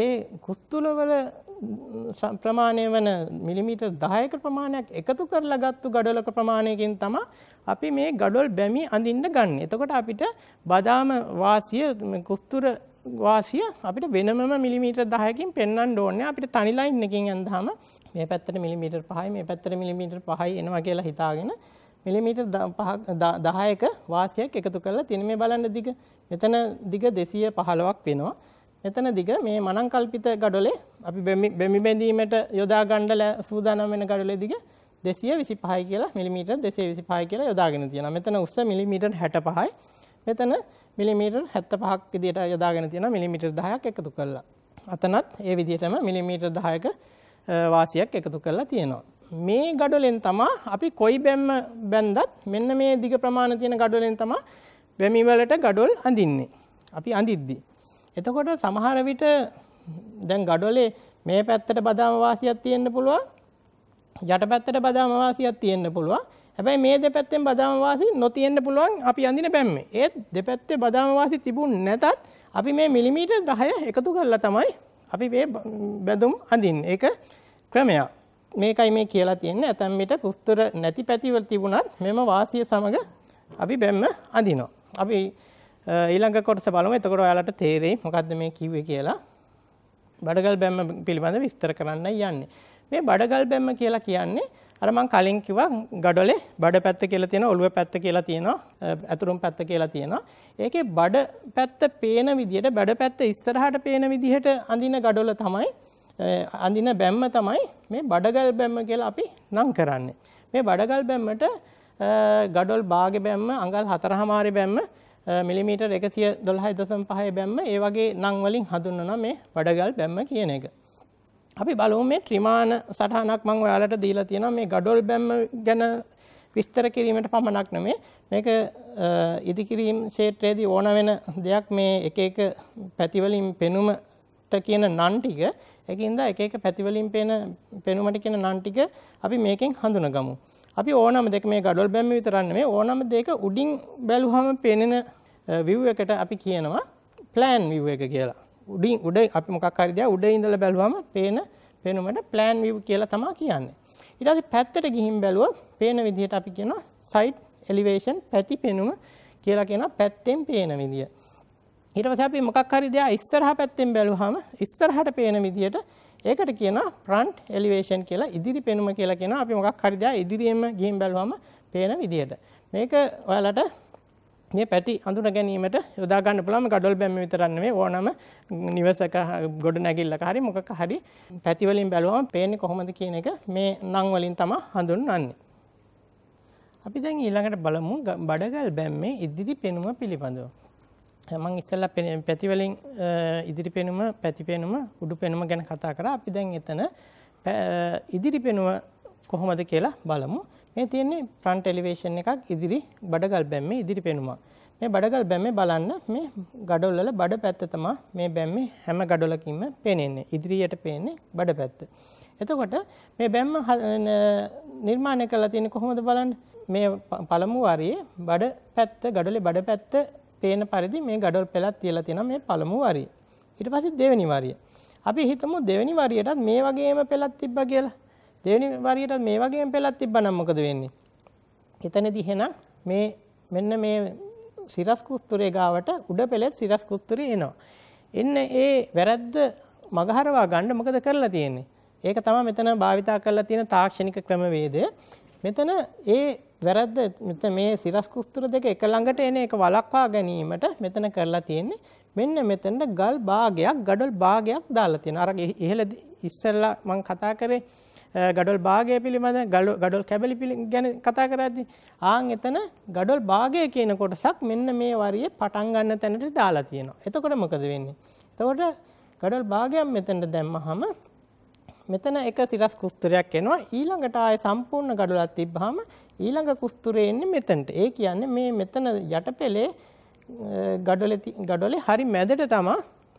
ඒ කුස්තුලවල ප්‍රමාණය වන මිලිමීටර් 10ක ප්‍රමාණයක් එකතු කරලා ගත්තු ගඩොලක ප්‍රමාණයකින් තමයි අපි මේ ගඩොල් බැමි අඳින්න ගන්න. එතකොට අපිට බදාම වාසිය කුස්තුර වාසිය අපිට වෙනමම මිලිමීටර් 10කින් පෙන්වන්න ඕනේ. අපිට තනි ලයින් එකකින් යන්දාම මේ පැත්තට මිලිමීටර් 5යි මේ පැත්තට මිලිමීටර් 5යි එනවා කියලා හිතාගෙන මිලිමීටර් 10ක වාසියක් එකතු කරලා තියෙන මේ බලන්න දිග මෙතන දිග 215ක් වෙනවා. මෙතන දිග මේ මනං කල්පිත ගඩොලේ අපි බැමි බැඳීමට යොදා ගන්න සූදානම් වෙන ගඩොලේ දිග 225යි කියලා මිලිමීටර් 225යි කියලා යොදාගෙන තියෙනවා. මෙතන උස්ස මිලිමීටර් 65යි. මෙතන මිලිමීටර් 75ක් විදියට යොදාගෙන තියෙනවා මිලිමීටර් 10ක් එකතු කරලා. අතනත් ඒ විදිහටම මිලිමීටර් 10ක වාසියක් එකතු කරලා තියෙනවා. මේ ගඩොලෙන් තමා අපි කොයි බැම්ම බැන්දත් මෙන්න මේ දිග ප්‍රමාණ තියෙන ගඩොලෙන් තමා බැමිවලට ගඩොල් අඳින්නේ. අපි අඳිද්දි. එතකොට සමහර විට දැන් ගඩොලේ මේ පැත්තට බදාම වාසියක් තියෙන්න පුළුවන් යට පැත්තට බදාම වාසියක් තියෙන්න පුළුවන් හැබැයි මේ දෙපැත්තෙන් බදාම වාසි නොතියෙන්න පුළුවන් අපි අඳින බැම්මේ ඒත් දෙපැත්තේ බදාම වාසි තිබුණ නැතත් අපි මේ මිලිමීටර් 10 එකතු කරලා තමයි අපි මේ බැඳුම් අඳින්නේ ඒක ක්‍රමයක් මේකයි මේ කියලා තියෙන්නේ. ඇතැම් විට කුස්තර නැති පැතිවල තිබුණත් මෙම වාසිය සමග අපි බැම්ම අඳිනවා. අපි ඊළඟ කොටස බලමු. එතකොට ඔයාලට තේරෙයි මොකද්ද මේ කිව්වේ කියලා. බඩගල් බැම්ම පිළිබඳ විස්තර කරන්න යන්නේ. මේ බඩගල් බැම්ම කියලා කියන්නේ අර මං කලින් කිව්වා ගඩොලේ බඩ පැත්ත කියලා තියෙනවා ඔළුව පැත්ත කියලා තියෙනවා ඇතුරුම් පැත්ත කියලා තියෙනවා. ඒකේ බඩ පැත්ත පේන විදිහට බඩ පැත්ත ඉස්සරහට පේන විදිහට අඳින ගඩොල තමයි අඳින බැම්ම තමයි මේ බඩගල් බැම්ම කියලා අපි නම් කරන්නේ. මේ බඩගල් බැම්මට ගඩොල් බාගෙ බැම්ම අඟල් හතරහමාරි බැම්ම මිලිමීටර් එකසිය දොළහයි දසම් පහය බැම්ම ඒ වගේ නං වලින් හඳුන්වනවා මේ බඩගල් බැම්ම කියන එක. අපි බලමු මේ ත්‍රිමාන සටහනක් මම ඔයාලට දීලා තියෙනවා. මේ ගඩොල් බැම්ම ගැන විස්තර කිරීමට පමණක් නෙමෙයි. මේක ඉදිකිරීම ක්ෂේත්‍රයේදී ඕන වෙන දෙයක් මේ එක එක පැතිවලින් පෙනුමට කියන නන් ටික ඒකින්ද එක එක පැතිවලින් පේන පෙනුමට කියන නන් ටික අපි මේකෙන් හඳුනගමු. අපි ඕනම දෙක මේ ගඩොල් බැම්ම විතරක් නෙමෙයි ඕනම දෙක උඩින් බැලුවම පෙනෙන view එකට අපි කියනවා plan view එක කියලා. උඩින් උඩ අපි මොකක් හරි දෙයක් උඩ ඉඳලා බැලුවම පේන පේනුමට plan view කියලා තමයි කියන්නේ. ඊට පස්සේ පැත්තට ගිහින් බැලුවොත් පේන විදිහට අපි කියනවා side elevation පැති පෙනුම කියලා කියනවා පැත්තෙන් පේන විදිය. ඊට පස්සේ අපි මොකක් හරි දෙයක් ඉස්සරහා පැත්තෙන් බැලුවම ඉස්සරහට පේන විදිහට ඒකට කියනවා front elevation කියලා ඉදිරි පෙනුම කියලා කියනවා. අපි මොකක් හරි දෙයක් ඉදිරියෙන්ම ගිහින් බැලුවම පේන විදිහට. මේක ඔයාලට මේ පැති අඳුන ගැනීමට යොදා ගන්න පුළුවන් ගඩොල් බැම්ම විතරක් නෙමෙයි ඕනම නිවසක ගොඩ නැගිල්ලක හරි මොකක හරි පැති වලින් බැලුවම පේන්නේ කොහොමද කියන එක මේ නම් වලින් තමයි හඳුන්වන්නේ. අපි දැන් ඊළඟට බලමු බඩගල් බැම්මේ ඉදිරි පෙනුම පිළිබඳව. මම ඉස්සෙල්ලා පැති වලින් ඉදිරි පෙනුම පැති පෙනුම උඩු පෙනුම ගැන කතා කරා. අපි දැන් එතන ඉදිරි පෙනුම කොහොමද කියලා බලමු. මේ තියෙන්නේ ෆ්‍රන්ට් එලිවේෂන් එකක් ඉදිරි බඩගල් බැම්මේ ඉදිරි පෙනුමක්. මේ බඩගල් බැම්මේ බලන්න මේ ගඩොල් වල බඩ පැත්ත තමයි මේ බැම්මේ හැම ගඩොලකින්ම පේන්නේ. ඉදිරියට පේන්නේ බඩ පැත්ත. එතකොට මේ බැම්ම නිර්මාණය කරලා තියෙන්නේ කොහොමද බලන්න. මේ පළමු වරියේ බඩ පැත්ත ගඩොලේ බඩ පැත්ත පේන පරිදි මේ ගඩොල් පෙළක් තියලා තියෙනවා මේ පළමු වරිය. ඊට පස්සේ දෙවෙනි වරිය. අපි හිතමු දෙවෙනි වරියටත් මේ වගේම පෙළක් තිබ්බා කියලා. දෙවෙනි වරියටත් මේ වගේම පෙළක් තිබ්බනම් මොකද වෙන්නේ? එතනදී එහෙනම් මේ මෙන්න මේ සිරස් කුස්තුරේ ගාවට උඩ පෙළෙත් සිරස් කුස්තුරේ එනවා. එන්න ඒ වැරද්ද මගහරවා ගන්න මොකද කරලා තියෙන්නේ? ඒක තමයි මෙතන භාවිතා කරලා තියෙන තාක්ෂණික ක්‍රමවේදය. මෙතන ඒ වැරද්ද මෙතන මේ සිරස් කුස්තුර දෙක එක ළඟට එන එක වළක්වා ගැනීමට මෙතන කරලා තියෙන්නේ මෙන්න මෙතනට ගල් භාගයක් ගඩොල් භාගයක් දාලා තියෙනවා. අර ඉහළ ඉස්සෙල්ලා මම කතා කරේ ගඩොල් භාගය පිළිබඳ ගඩොල් කැබලි ගැන කතා කරද්දී ආන් එතන ගඩොල් භාගය කියන කොටසක් මෙන්න මේ වරියේ පටන් ගන්න තැනට දාලා තියෙනවා. එතකොට මොකද වෙන්නේ? එතකොට ගඩොල් භාගයක් මෙතනට දැම්මහම මෙතන එක සිරස් කුස්තුරයක් එනවා ඊළඟට ආය සම්පූර්ණ ගඩොලක් තිබ්බහම ඊළඟ කුස්තුරේ එන්නේ මෙතනට. ඒ කියන්නේ මේ මෙතන යටපෙලේ ගඩොලේ ගඩොලේ හරි මැදට තමයි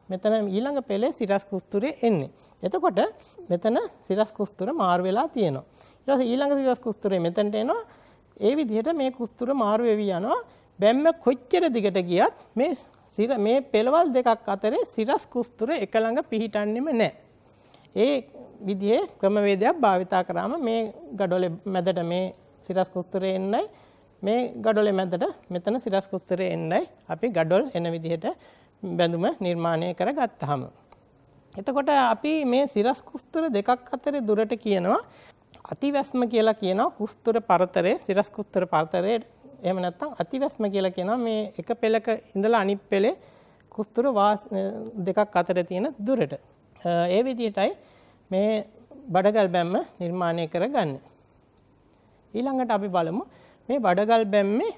මෙතන ඊළඟ පෙළේ සිරස් කුස්තුරේ එන්නේ. එතකොට මෙතන සිරස් කුස්තුර මාරු වෙලා තියෙනවා. ඊට පස්සේ ඊළඟ සිරස් කුස්තුරේ මෙතනට එනවා. ඒ විදිහට මේ කුස්තුර මාරු වෙවි යනවා. බැම්ම කොච්චර දිගට ගියත් මේ සිර මේ පෙළවල් දෙකක් අතරේ සිරස් කුස්තුර එක ළඟ පිහිටන්නෙම නැහැ. ඒ විදිහේ ක්‍රමවේදයක් භාවිතා කරාම මේ ගඩොලේ මැදට මේ සිරස් කුස්තරේ එන්නයි මේ ගඩොලේ මැදට මෙතන සිරස් කුස්තරේ එන්නයි අපි ගඩොල් එන විදිහට බැඳුම නිර්මාණය කර ගත්තහම. එතකොට අපි මේ සිරස් කුස්තර දෙකක් අතරේ දුරට කියනවා අතිවැස්ම කියලා කියනවා කුස්තර පරතරේ සිරස් කුස්තර පරතරේ එහෙම නැත්නම් අතිවැස්ම කියලා කියනවා මේ එක පෙළක ඉඳලා අනිත් පෙළේ කුස්තර දෙකක් අතර තියෙන දුරට. ඒ විදිහටයි මේ බඩගල් බැම්ම නිර්මාණය කරගන්න. ඊළඟට අපි බලමු මේ බඩගල් බැම්මේ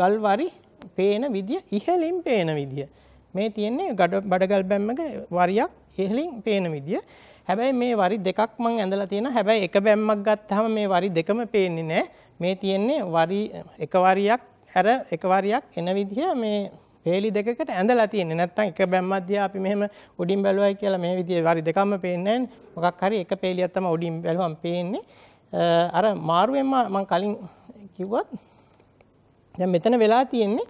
ගල්වරි පේන විදිය ඉහලින් පේන විදිය. මේ තියෙන්නේ බඩගල් බැම්මක වරියක් ඉහලින් පේන විදිය. හැබැයි මේ වරි දෙකක් මං ඇඳලා තියෙනවා. හැබැයි එක බැම්මක් ගත්තාම මේ වරි දෙකම පේන්නේ නැහැ. මේ තියෙන්නේ වරි එක වරියක් අර එක වරියක් එන විදිය මේ පේලි දෙකකට ඇඳලා තියෙන්නේ. නැත්තම් එක බැම්මක් දිහා අපි මෙහෙම උඩින් බැලුවයි කියලා මේ විදිහේ වරි දෙකක්ම පේන්නේ මොකක් හරි එක පේලියක් තමයි උඩින් බැලුවම පේන්නේ. අර මාරුවෙන්ම මම කලින් කිව්වත් දැන් මෙතන වෙලා තියෙන්නේ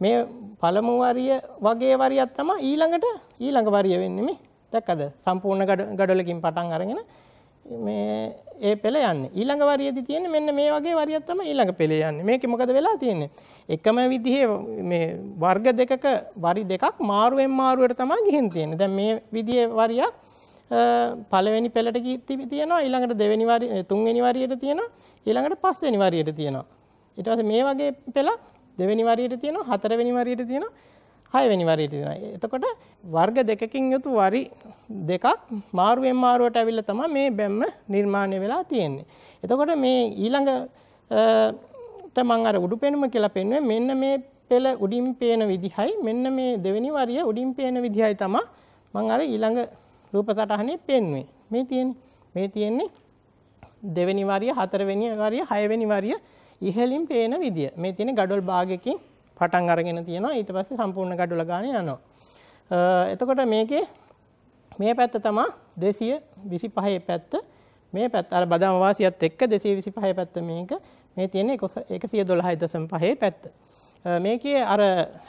මේ පළමු වරිය වගේ වරියක් තමයි ඊළඟට ඊළඟ වරිය වෙන්නේ මේ. දැක්කද? සම්පූර්ණ ගඩොලකින් පටන් අරගෙන මේ ඒ පෙළ යන්නේ. ඊළඟ වරියේදී තියෙන්නේ මෙන්න මේ වගේ වරියක් තමයි ඊළඟ පෙළේ යන්නේ. මේකේ මොකද වෙලා තියෙන්නේ? එකම විදිහේ මේ වර්ග දෙකක වරි දෙකක් මාරුවෙන් මාරුවට තමයි ගිහින් තියෙන්නේ. දැන් මේ විදිහේ වරියක් පළවෙනි පෙළට තියෙනවා ඊළඟට දෙවෙනි වරිය තුන්වෙනි වරියට තියෙනවා ඊළඟට පස්වෙනි වරියට තියෙනවා. ඊට පස්සේ මේ වගේ පෙළක් දෙවෙනි වරියට තියෙනවා හතරවෙනි වරියට තියෙනවා හයවෙනි වරියට දෙනවා. එතකොට වර්ග දෙකකින් යුතු වරි දෙකක් මාරුවෙන් මාරුවට ඇවිල්ලා තමයි මේ බැම්ම නිර්මාණය වෙලා තියෙන්නේ. එතකොට මේ ඊළඟට මම අර උඩු පෙනුම කියලා පෙන්වුවේ මෙන්න මේ පෙළ උඩින් පේන විදිහයි මෙන්න මේ දෙවෙනි වරිය උඩින් පේන විදිහයි තමයි මම අර ඊළඟ රූප සටහනේ පෙන්වුවේ. මේ තියෙන්නේ මේ තියෙන්නේ දෙවෙනි වරිය හතරවෙනි වරිය හයවෙනි වරිය ඉහළින් පේන විදිය. මේ තියෙන්නේ ගඩොල් භාගයකින් පටන් අරගෙන තියෙනවා ඊට පස්සේ සම්පූර්ණ ගඩොල ගානේ යනවා. එතකොට මේකේ මේ පැත්ත තමයි 225 පැත්ත මේ පැත්ත අර බදාම වාසියත් එක්ක 225 පැත්ත මේක මේ තියෙන්නේ 112.5 පැත්ත. මේකේ අර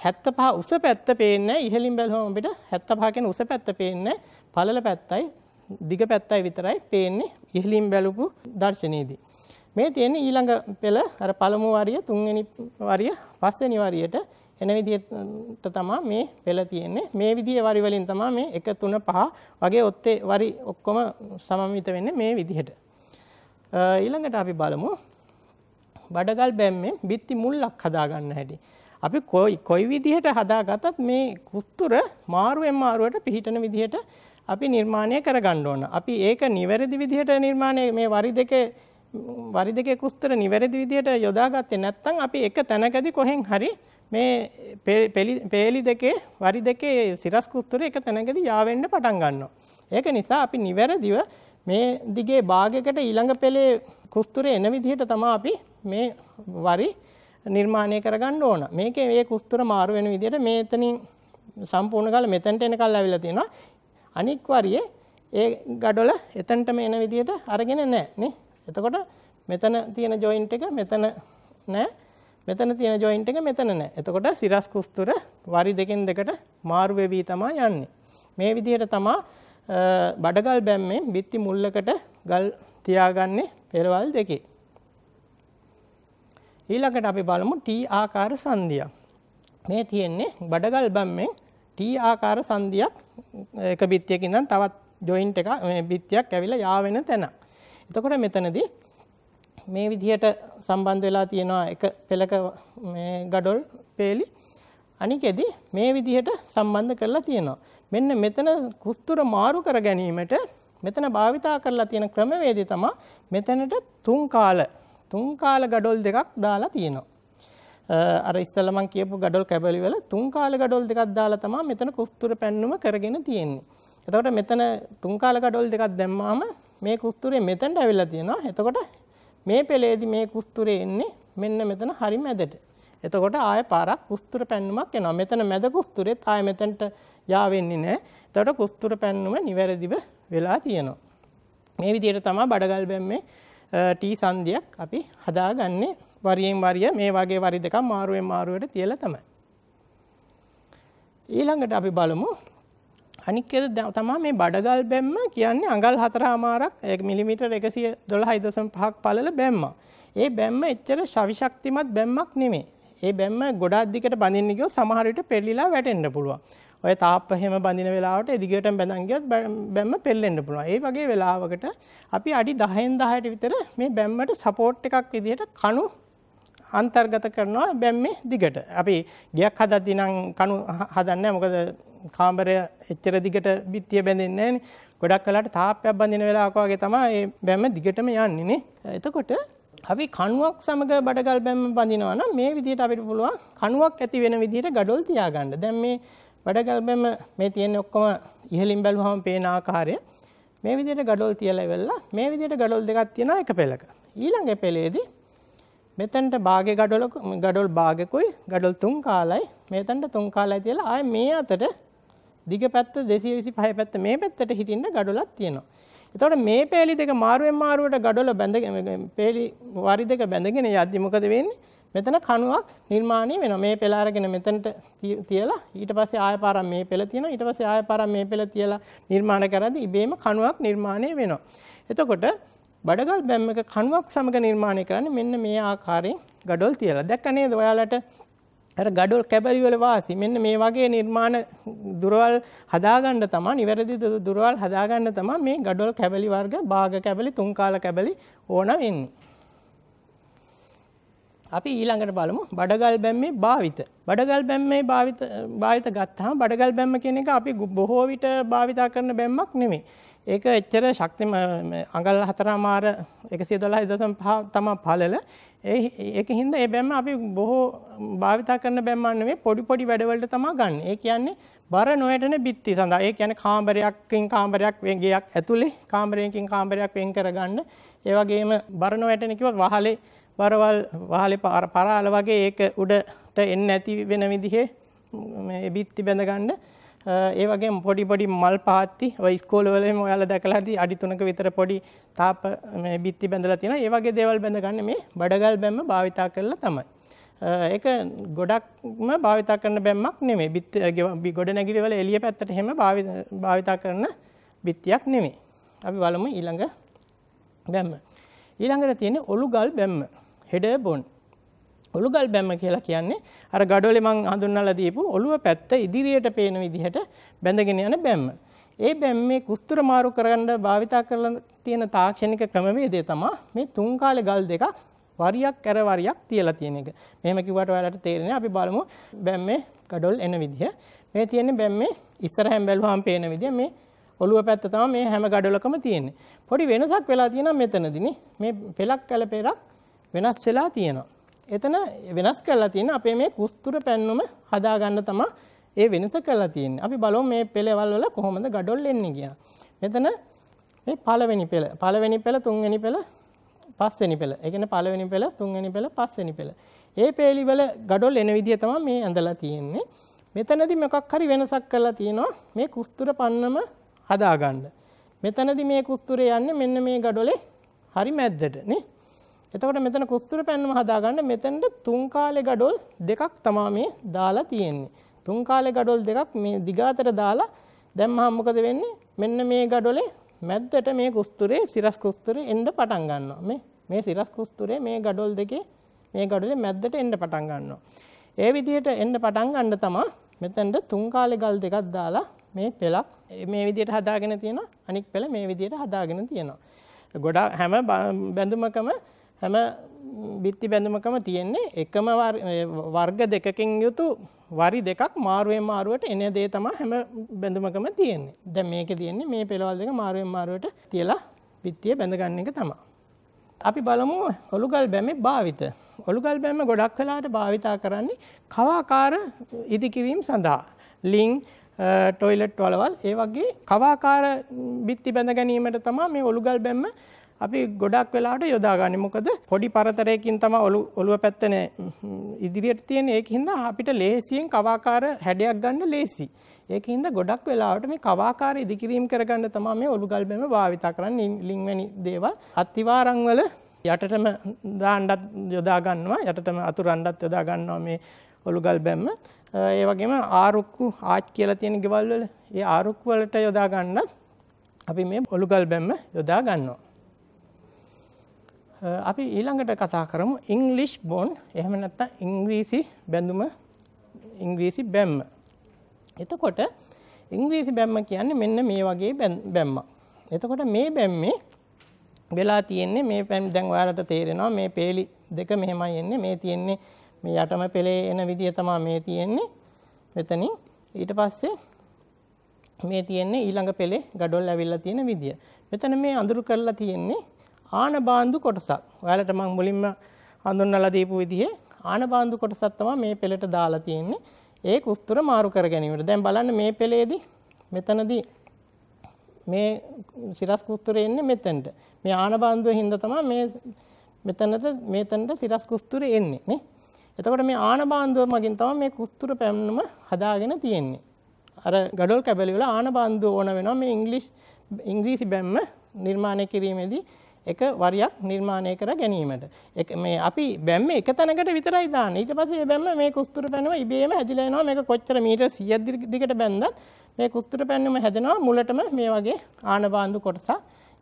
75 උස පැත්ත පේන්නේ ඉහළින් බැලුවම අපිට 75 කියන උස පැත්ත පේන්නේ පළල පැත්තයි දිග පැත්තයි විතරයි පේන්නේ ඉහළින් බැලුපු දර්ශනයේදී. මේ තියෙන ඊළඟ පෙළ අර පළමු වරිය තුන්වෙනි වරිය පස්වෙනි වරියට එන විදිහට තමයි මේ පෙළ තියෙන්නේ. මේ විදිහේ වරි වලින් තමයි මේ 1 3 5 වගේ ඔත්තේ වරි ඔක්කොම සමමිත වෙන්නේ මේ විදිහට. ඊළඟට අපි බලමු බඩගල් බැම්මෙන් බිත්ති මුල්ලක් හදා ගන්න හැටි. අපි කොයි කොයි විදිහට හදාගත්තත් මේ කුස්තුර මාරුවෙන් මාරුවට පිහිටන විදිහට අපි නිර්මාණය කරගන්න ඕන. අපි ඒක නිවැරදි විදිහට නිර්මාණය මේ වරි දෙකේ වරි දෙකේ කුස්තර නිවැරදි විදිහට යොදාගත්තේ නැත්නම් අපි එක තැනකදී කොහෙන් හරි මේ පේලි දෙකේ වරි දෙකේ සිරස් කුස්තර එක තැනකදී යාවෙන්න පටන් ගන්නවා. ඒක නිසා අපි නිවැරදිව මේ දිගේ භාගයකට ඊළඟ පෙළේ කුස්තුරේ එන විදිහට තමයි අපි මේ වරි නිර්මාණය කරගන්න ඕන. මේකේ මේ කුස්තුර මාරු වෙන විදිහට මේතනින් සම්පූර්ණ කාලෙ මෙතනට එනකල් ඇවිල්ලා තියෙනවා. අනික් වරියේ ඒ ගඩොල එතනටම එන විදිහට අරගෙන නැහැ නේ. එතකොට මෙතන තියෙන ජොයින්ට් එක මෙතන නෑ මෙතන තියෙන ජොයින්ට් එක මෙතන නෑ. එතකොට සිරස් කුස්තුර වරි දෙකෙන් දෙකට මාරු වෙවි තමයි යන්නේ. මේ විදිහට තමයි බඩගල් බැම්මෙන් බිත්ති මුල්ලකට ගල් තියාගන්නේ පෙරවල් දෙකේ. ඊළඟට අපි බලමු T ආකාර සංදියක්. මේ තියෙන්නේ බඩගල් බැම්මෙන් T ආකාර සංදියක් එක බිත්තියක ඉඳන් තවත් ජොයින්ට් එක මේ බිත්තියක් ඇවිල්ලා යා වෙන තැන. එතකොට මෙතනදී මේ විදිහට සම්බන්ධ වෙලා තියෙනවා එක පෙළක මේ ගඩොල් පේලි අනිකෙදි මේ විදිහට සම්බන්ධ කරලා තියෙනවා. මෙන්න මෙතන කුස්තුර මාරු කර ගැනීමට මෙතන භාවිතා කරලා තියෙන ක්‍රමවේදය තමයි මෙතනට තුන් කාල තුන් කාල ගඩොල් දෙකක් දාලා තියෙනවා. අර ඉස්සෙල්ලා මම කියපු ගඩොල් කැබලි වල තුන් කාල ගඩොල් දෙකක් දාලා තමයි මෙතන කුස්තුර පැන්නුම කරගෙන තියෙන්නේ. එතකොට මෙතන තුන් කාල ගඩොල් දෙකක් දැම්මාම මේ කුස්තුරේ මෙතනට ඇවිල්ලා තියෙනවා. එතකොට මේ පෙළේදී මේ කුස්තුරේ එන්නේ මෙන්න මෙතන හරි මැදට. එතකොට ආය පාරක් කුස්තුර පැන්නුමක් එනවා. මෙතන මැද කුස්තුරෙත් ආය මෙතනට යාවෙන්නේ නැහැ. එතකොට කුස්තුර පැන්නුම නිවැරදිව වෙලා තියෙනවා. මේ විදිහට තමයි බඩගල් බැම්මේ ටී සන්ධියක් අපි හදාගන්නේ වරියෙන් වරිය මේ වගේ වරි දෙකක් මාරුවෙන් මාරුවට තියලා තමයි. ඊළඟට අපි බලමු අනික් තමා මේ බඩගල් බැම්ම කියන්නේ අඟල් හතරහමාරක් ඒක මිලිමීටර් 112.5ක් පළල බැම්ම. ඒ බැම්ම එච්චර ශවිශක්තිමත් බැම්මක් නෙමෙයි. ඒ බැම්ම ගොඩක් දිගට බඳින්න ගියොත් සමහර විට පෙරලිලා වැටෙන්න පුළුවන්. ඔය තාප්ප හැම බඳින වෙලාවට එදිගටම බැඳන් ගියොත් බැම්ම පෙල්ලෙන්න පුළුවන්. ඒ වගේ වෙලාවකට අපි අඩි 10න් 10ට විතර මේ බැම්මට සපෝට් එකක් විදිහට කණු අන්තර්ගත කරනවා බැම්මේ දිගට. අපි ගියක් හදද්දී නම් කණු හදන්නේ මොකද කාමරය එච්චර දිගට බිත්තිය බැඳෙන්නේ නැහැ. ගොඩක් වෙලාවට තාප්පයක් බඳින වෙලාවක වගේ තමයි මේ බැම්ම දිගටම යන්නේ නේ. එතකොට අපි කණුවක් සමග බඩගල් බැම්ම බඳිනවා නම් මේ විදිහට අපිට පුළුවන් කණුවක් ඇති වෙන විදිහට gadol තියාගන්න. දැන් මේ බඩගල් බැම්ම මේ තියෙන ඔක්කොම ඉහළින් බැලුවම පේන ආකාරය මේ විදිහට gadol තියලා ඉවරලා මේ විදිහට gadol දෙකක් තියෙනවා එක පෙළක. ඊළඟ පෙළේදී මෙතනට භාගේ gadol gadol භාගකුයි gadol තුන් කාලයි මෙතනට තුන් කාලයි තියලා ආයේ මේ අතට දිග පැත්ත 225 පැත්ත මේ පැත්තට හිටින්න gadolක් තියෙනවා. එතකොට මේ පේලි දෙක මාරුවෙන් මාරුවට ගඩොල බැඳගෙන පේලි වරි දෙක බැඳගෙන යද්දි මොකද වෙන්නේ? මෙතන කණුවක් නිර්මාණය වෙනවා. මේ පෙළ අරගෙන මෙතනට තියලා ඊට පස්සේ ආය පාරක් මේ පෙළ තියෙනවා. ඊට පස්සේ ආය පාරක් මේ පෙළ තියලා නිර්මාණය කරද්දී ඉබේම කණුවක් නිර්මාණය වෙනවා. එතකොට බඩගල් බැම්මක කණුවක් සමග නිර්මාණය කරන්නේ මෙන්න මේ ආකාරයෙන් ගඩොල් තියලා. දැක්ක නේද ඔයාලට අර ගඩොල් කැබලි වල වාසි මෙන්න මේ වගේ නිර්මාණ දුරවල් හදාගන්න තමයි නිවැරදි දුරවල් හදාගන්න තමයි මේ ගඩොල් කැබලි වර්ග භාග කැබලි තුන් කාල කැබලි ඕන වෙන්නේ. අපි ඊළඟට බලමු බඩගල් බැම්මේ භාවිත. බඩගල් බැම්මේ භාවිත භාවිත ගත්තාම බඩගල් බැම්ම කියන එක අපි බොහෝ විට භාවිතා කරන බැම්මක් නෙමෙයි. ඒක එච්චර ශක්තිම අඟල් හතරමාර 112.5 තමයි පළල. ඒ ඒක හින්දා ඒ බැම්ම අපි බොහෝ භාවිතා කරන බැම්මක් නෙවෙයි පොඩි පොඩි වැඩවලට තමයි ගන්න. ඒ කියන්නේ බර නොයටන බිත්ති සඳහා. ඒ කියන්නේ කාමරයක්කින් කාමරයක් ගෙයක් ඇතුලේ කාමරයකින් කාමරයක් වෙන් කරගන්න. ඒ වගේම බර නොයටන කිව්වොත් වහලේ බරවල් වහලේ පරාල වගේ ඒක උඩට එන්නේ නැති වෙන විදිහේ මේ බිත්ති බැඳ ගන්න. ඒ වගේ පොඩි පොඩි මල් පාත්ති ඔය ඉස්කෝලවලම ඔයාලා දැකලා ඇති අඩි 3ක විතර පොඩි තාප මේ බිත්ති බැඳලා තියෙනවා. ඒ වගේ දේවල් බැඳ ගන්න මේ බඩගල් බැම්ම භාවිතා කරලා තමයි. ඒක ගොඩක්ම භාවිතා කරන බැම්මක් නෙමෙයි. බිත්ති ගොඩ නැගිලි වල එළිය පැත්තට හැම භාවිතා කරන බිත්තියක් නෙමෙයි. අපි බලමු ඊළඟ බැම්ම. ඊළඟට තියෙන්නේ ඔලුගල් බැම්ම. හෙඩ බොන්. ඔළුගල් බැම්ම කියලා කියන්නේ අර ගඩොලේ මං හඳුන්වලා දීපු ඔළුව පැත්ත ඉදිරියට පේන විදිහට බැඳගෙන යන බැම්ම. ඒ බැම්මේ කුස්තුර මාරු කරන්න භාවිතා කරලා තියෙන තාක්ෂණික ක්‍රමවේදය තමයි මේ තුන් කාලේ ගල් දෙකක් වරියක් කර වරියක් තියලා තියෙන එක. මෙහෙම කිව්වට ඔයාලට තේරෙන්නේ අපි බලමු බැම්මේ ගඩොල් එන විදිහ. මේ තියෙන්නේ බැම්මේ ඉස්සරහෙන් බැලුවාම පේන විදිහ මේ ඔළුව පැත්ත තමයි මේ හැම ගඩොලකම තියෙන්නේ. පොඩි වෙනසක් වෙලා තියෙනවා මෙතනදිනේ. මේ පෙලක් කැල පෙරක් වෙනස් වෙලා තියෙනවා. එතන වෙනස් කරලා තියෙන අපේ මේ කුස්තුර පැන්නුම හදාගන්න තමයි ඒ වෙනස කරලා තියෙන්නේ. අපි බලමු මේ පෙළවල් වල කොහොමද gadol එන්නේ කියලා. මෙතන මේ පළවෙනි පෙළ, පළවෙනි පෙළ, තුන්වෙනි පෙළ, පස්වෙනි පෙළ. ඒ කියන්නේ පළවෙනි පෙළ, තුන්වෙනි පෙළ, පස්වෙනි පෙළ. ඒ පේලි වල gadol එන විදිය තමයි මේ ඇඳලා තියෙන්නේ. මෙතනදී මොකක් හරි වෙනසක් කරලා තියෙනවා මේ කුස්තුර පන්නම හදාගන්න. මෙතනදී මේ කුස්තුරේ යන්නේ මෙන්න මේ gadolේ හරි මැද්දට නේ. එතකොට මෙතන කුස්තුර පැන්නුම හදාගන්න මෙතෙන්ට තුන් කාලේ ගඩොල් දෙකක් තමා මේ දාලා තියෙන්නේ. තුන් කාලේ ගඩොල් දෙකක් මේ දිගාතට දාලා දැම්මහම මොකද වෙන්නේ? මෙන්න මේ ගඩොලේ මැද්දට මේ කුස්තුරේ සිරස් කුස්තුරේ එන්න පටන් ගන්නවා. මේ මේ සිරස් කුස්තුරේ මේ ගඩොල් දෙකේ මේ ගඩොලේ මැද්දට එන්න පටන් ගන්නවා. ඒ විදිහට එන්න පටන් ගන්න තමා මෙතෙන්ට තුන් කාලේ ගල් දෙකක් දාලා මේ පෙලක් මේ විදිහට හදාගෙන තියෙනවා. අනික් පෙල මේ විදිහට හදාගෙන තියෙනවා. ගොඩාක් හැම බැඳුමකම හැම බිත්ති බැඳුමකම තියෙන්නේ එකම වර්ග දෙකකින් යුතු වරි දෙකක් මාරුවෙන් මාරුවට එන දේ තමයි හැම බැඳුමකම තියෙන්නේ. දැන් මේකේ තියෙන්නේ මේ පෙළවල් දෙක මාරුවෙන් මාරුවට තියලා බිත්තිය බැඳ ගන්න එක තමයි. අපි බලමු ඔලුගල් බැමේ භාවිත. ඔළුගල් බැම්ම ගොඩක් වෙලාට භාවිතා කරන්නේ කවාකාර ඉදිකිරීම සඳහා. ලිං ටොයිලට් වලවල් ඒ වගේ කවාකාර බිත්ති බැඳ ගැනීමට තමා මේ ඔළුගල් බැම්ම අපි ගොඩක් වෙලාට යොදාගන්න මොකද පොඩි පරතරයකින් තම ඔලු ඔළුව පැත්තන ඉදිරියට තියෙන ඒක හින්දා අපිට ලේසියෙන් කවාකාර හැඩයක් ගන්න ලේසි. ඒක හින්දා ගොඩක් වෙලාවට මේ කවාකාර ඉදිකිරීම කරගන්න තමයි මේ ඔළුගල් බැම භාවිත කරන්නේ ලින්වැනි දේවල් අත්තිවාරම් වල යටටම දාන්නත් යොදා ගන්නවා යටටම අතුරන්නත් යොදා ගන්නවා මේ ඔළුගල් බැම්ම. ඒ වගේම ආරුක්කු ආච් කියලා තියෙන ගෙවල් වල ඒ ආරුක්කු වලට යොදා ගන්නත් අපි මේ ඔළුගල් බැම්ම යොදා ගන්නවා. අපි ඊළඟට කතා කරමු ඉංග්ලිෂ් බොන් එහෙම නැත්නම් ඉංග්‍රීසි බැඳුම ඉංග්‍රීසි බැම්ම. එතකොට ඉංග්‍රීසි බැම්ම කියන්නේ මෙන්න මේ වගේ බැම්ම. එතකොට මේ බැම්මේ වෙලා තියෙන්නේ මේ පැම් දැන් ඔයාලට තේරෙනවා මේ පේලි දෙක මෙහෙමයි එන්නේ මේ තියෙන්නේ මේ යටම පෙළේ එන විදිය තමයි මේ තියෙන්නේ මෙතනින් ඊට පස්සේ මේ තියෙන්නේ ඊළඟ පෙළේ ගඩොල් ඇවිල්ලා තියෙන විදිය. මෙතන මේ අඳුරු කරලා තියෙන්නේ ආනබාන්දු කොටසක්. ඔයාලට මම මුලින්ම හඳුන්වලා දීපු විදිහේ ආනබාන්දු කොටසක් තමයි මේ පෙළට දාලා තියෙන්නේ. ඒ කුස්තුර මාරු කර ගැනීමට. දැන් බලන්න මේ පෙළේදී මෙතනදී මේ සිරස් කුස්තුරේ එන්නේ මෙතනට. මේ ආනබාන්දුව හින්දා තමයි මේ මෙතනට මෙතනට සිරස් කුස්තුරේ එන්නේ නේ. එතකොට මේ ආනබාන්දුව මගින් තමයි මේ කුස්තුර පැන්නුම හදාගෙන තියෙන්නේ. අර ගඩොල් කැබලි වල ආනබාන්දුව ඕන වෙනවා මේ ඉංග්‍රීසි ඉංග්‍රීසි බැම්ම නිර්මාණය කිරීමේදී එක වරියක් නිර්මාණය කර ගැනීමට. මේ අපි බැම්ම එක තැනකට විතරයි දාන්න. ඊට පස්සේ බැම්ම මේ කුස්තුර පැනුම ඉබේම හැදිලා එනවා. මේක කොච්චර මීටර් 100ක් දිගට බැන්දත් මේ කුස්තුර පැන්නුම හැදෙනවා මුලටම මේ වගේ ආනබාන්දු කොටසක්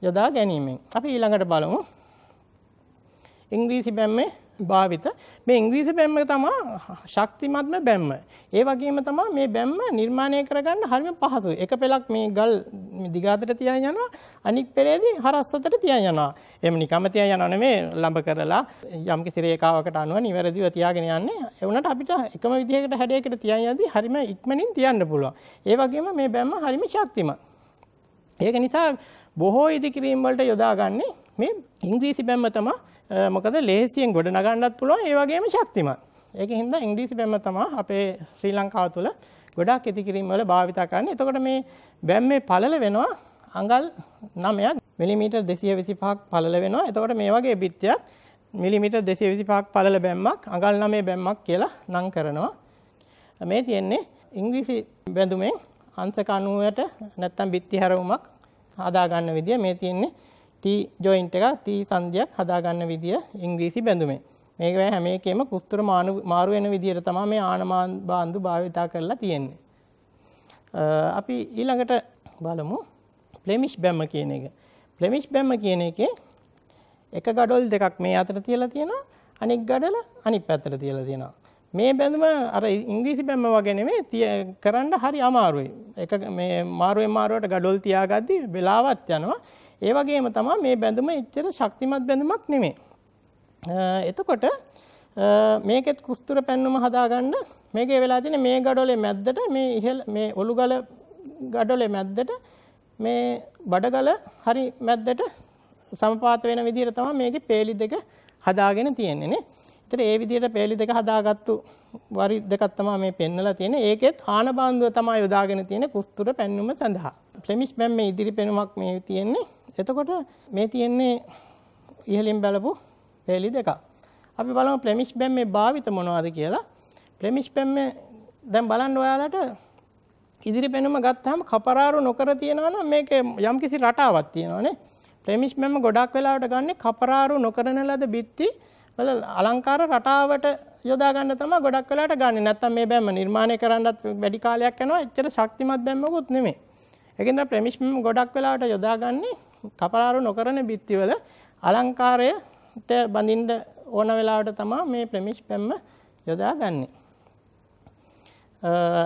යොදා ගැනීමෙන්. අපි ඊළඟට බලමු. ඉංග්‍රීසි බැම්මේ භාවිත මේ ඉංග්‍රීසි බැම්ම තමා ශක්තිමත්ම බැම්ම. ඒ වගේම තමා මේ බැම්ම නිර්මාණය කරගන්න හරිම පහසුයි. එක පෙලක් මේ ගල් දිගාතට තියන් යනවා අනික් පෙළේදී හරස් අතට තියන් යනවා. එහෙම නිකම්ම තියන් යනවා නෙමෙයි ළඹ කරලා යම්කිසි රේඛාවකට අනුව නිවැරදිව තියාගෙන යන්නේ. ඒ වුණාට අපිට එකම විදිහකට හැඩයකට තියන් යද්දී හරිම ඉක්මනින් තියන්න පුළුවන්. ඒ වගේම මේ බැම්ම හරිම ශක්තිමත්. ඒක නිසා බොහෝ ඉදිකිරීම් වලට යොදාගන්නේ මේ ඉංග්‍රීසි බැම්ම තමයි මොකද ලේසියෙන් ගොඩ නගන්නත් පුළුවන් ඒ වගේම ශක්තිමත්. ඒක හින්දා ඉංග්‍රීසි බැම්ම තමයි අපේ ශ්‍රී ලංකාව තුළ ගොඩක් ඉදිකිරීම් වල භාවිත කරන්නේ. එතකොට මේ බැම්මේ පළල වෙනවා අඟල් 9ක් මිලිමීටර් 225ක් පළල වෙනවා. එතකොට මේ වගේ බිත්තියක් මිලිමීටර් 225ක් පළල බැම්මක් අඟල් 9 බැම්මක් කියලා නම් කරනවා. මේ තියෙන්නේ ඉංග්‍රීසි බැඳුමෙන් අංශක 90ට නැත්තම් බිත්ති හැරවුමක් හදා ගන්න විදිය මේ තියෙන්නේ T ජොයින්ට් එකක් T සංදියක් හදාගන්න විදිය ඉංග්‍රීසි බැඳුමේ. මේක හැම එකෙම කුස්තර මාරු වෙන විදියට තමයි මේ ආනමාන බාන්දු භාවිතා කරලා තියෙන්නේ. අපි ඊළඟට බලමු ප්ලෙමිෂ් බැම්ම කියන එක. ප්ලෙමිෂ් බැම්ම කියන එකේ එක ගඩොල් දෙකක් මේ අතට තියලා තියෙනවා අනික් ගඩල අනිත් පැත්තට තියලා තියෙනවා. මේ බැඳුම අර ඉංග්‍රීසි බැම්ම වගේ නෙමෙයි කරන්න හරි අමාරුයි. එක මේ මාරුවෙන් මාරුවට ගඩොල් තියාගද්දි වෙලාවත් යනවා. ඒ වගේම තමයි මේ බැඳුම එච්චර ශක්තිමත් බැඳුමක් නෙමෙයි. එතකොට මේකෙත් කුස්තුර පැන්නුම හදාගන්න මේකේ වෙලා තියෙන මේ ගඩොලේ මැද්දට මේ ඉහළ මේ ඔලුගල ගඩොලේ මැද්දට මේ බඩගල හරි මැද්දට සමපාත වෙන විදිහට තමයි මේකේ පේලි දෙක හදාගෙන තියෙන්නේ නේ. ඒතර ඒ විදිහට පේලි දෙක හදාගත්තු වරි දෙකක් තමයි මේ පෙන්නලා තියෙන්නේ. ඒකෙත් ආන බාන්දුව තමයි යොදාගෙන තියෙන්නේ කුස්තුර පැන්නුම සඳහා. ෆ්ලෙමිෂ් බැම්මේ ඉදිරි පෙනුමක් මේ තියෙන්නේ. එතකොට මේ තියෙන්නේ ඉහලින් බලපු පේලි දෙක. අපි බලමු ප්ලෙමිෂ් බැම්මේ භාවිත මොනවද කියලා. ප්ලෙමිෂ් බැම්මේ දැන් බලන්න ඔයාලට ඉදිරි පෙනුම ගත්තාම කපරාරු නොකර තියෙනවා නම් මේක යම්කිසි රටාවක් තියෙනවානේ. ප්ලෙමිෂ් බැම්ම ගොඩක් වෙලාවට ගන්න කපරාරු නොකරන ලද බිත්ති වල අලංකාර රටාවට යොදා ගන්න තමයි ගොඩක් වෙලාට ගන්න. නැත්තම් මේ බැම්ම නිර්මාණය කරන්නත් වැඩි කාලයක් යනවා. එච්චර ශක්තිමත් බැම්මකුත් නෙමෙයි. ඒකෙන්ද ප්ලෙමිෂ් බැම්ම ගොඩක් වෙලාවට යොදාගන්නේ කපරාරු නොකරන බිත්තිවල අලංකාරයට බඳින්න ඕන වෙලාවට තමයි මේ ප්ලෙමිෂ් පැම්ම යොදාගන්නේ.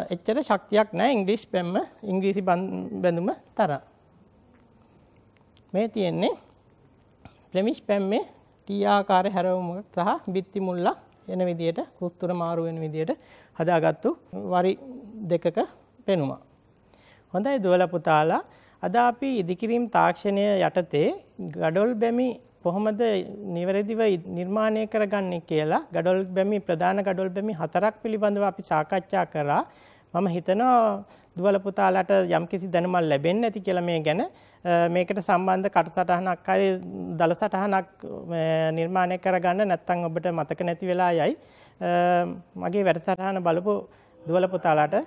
එච්චර ශක්තියක් නැහැ ඉංග්‍රීසි පැම්ම ඉංග්‍රීසි බැඳුම තරම්. මේ තියෙන්නේ ප්ලෙමිෂ් පැම්මේ ටී ආකාර හැරවුමක් සහ බිත්ති මුල්ලක් එන විදියට කුස්තුර මාරු වෙන විදියට හදාගත්තු වරි දෙකක පෙනුමක්. හොඳයි දුවල පුතාලා අද අපි ඉදිකිරීම් තාක්ෂණය යටතේ ගඩොල් බැමි කොහොමද නිවැරදිව නිර්මාණය කරගන්නේ කියලා ගඩොල් බැමි ප්‍රධාන ගඩොල් බැමි හතරක් පිළිබඳව අපි සාකච්ඡා කරා. මම හිතනවා දුවල පුතාලට යම්කිසි දැනුමක් ලැබෙන්නේ නැති කියලා මේ ගැන මේකට සම්බන්ධ කටසටහනක් හරි දල සටහනක් නිර්මාණය කරගන්න නැත්නම් ඔබට මතක නැති වෙලා යයි. මගේ වැඩසටහන බලපු දුවල පුතාලට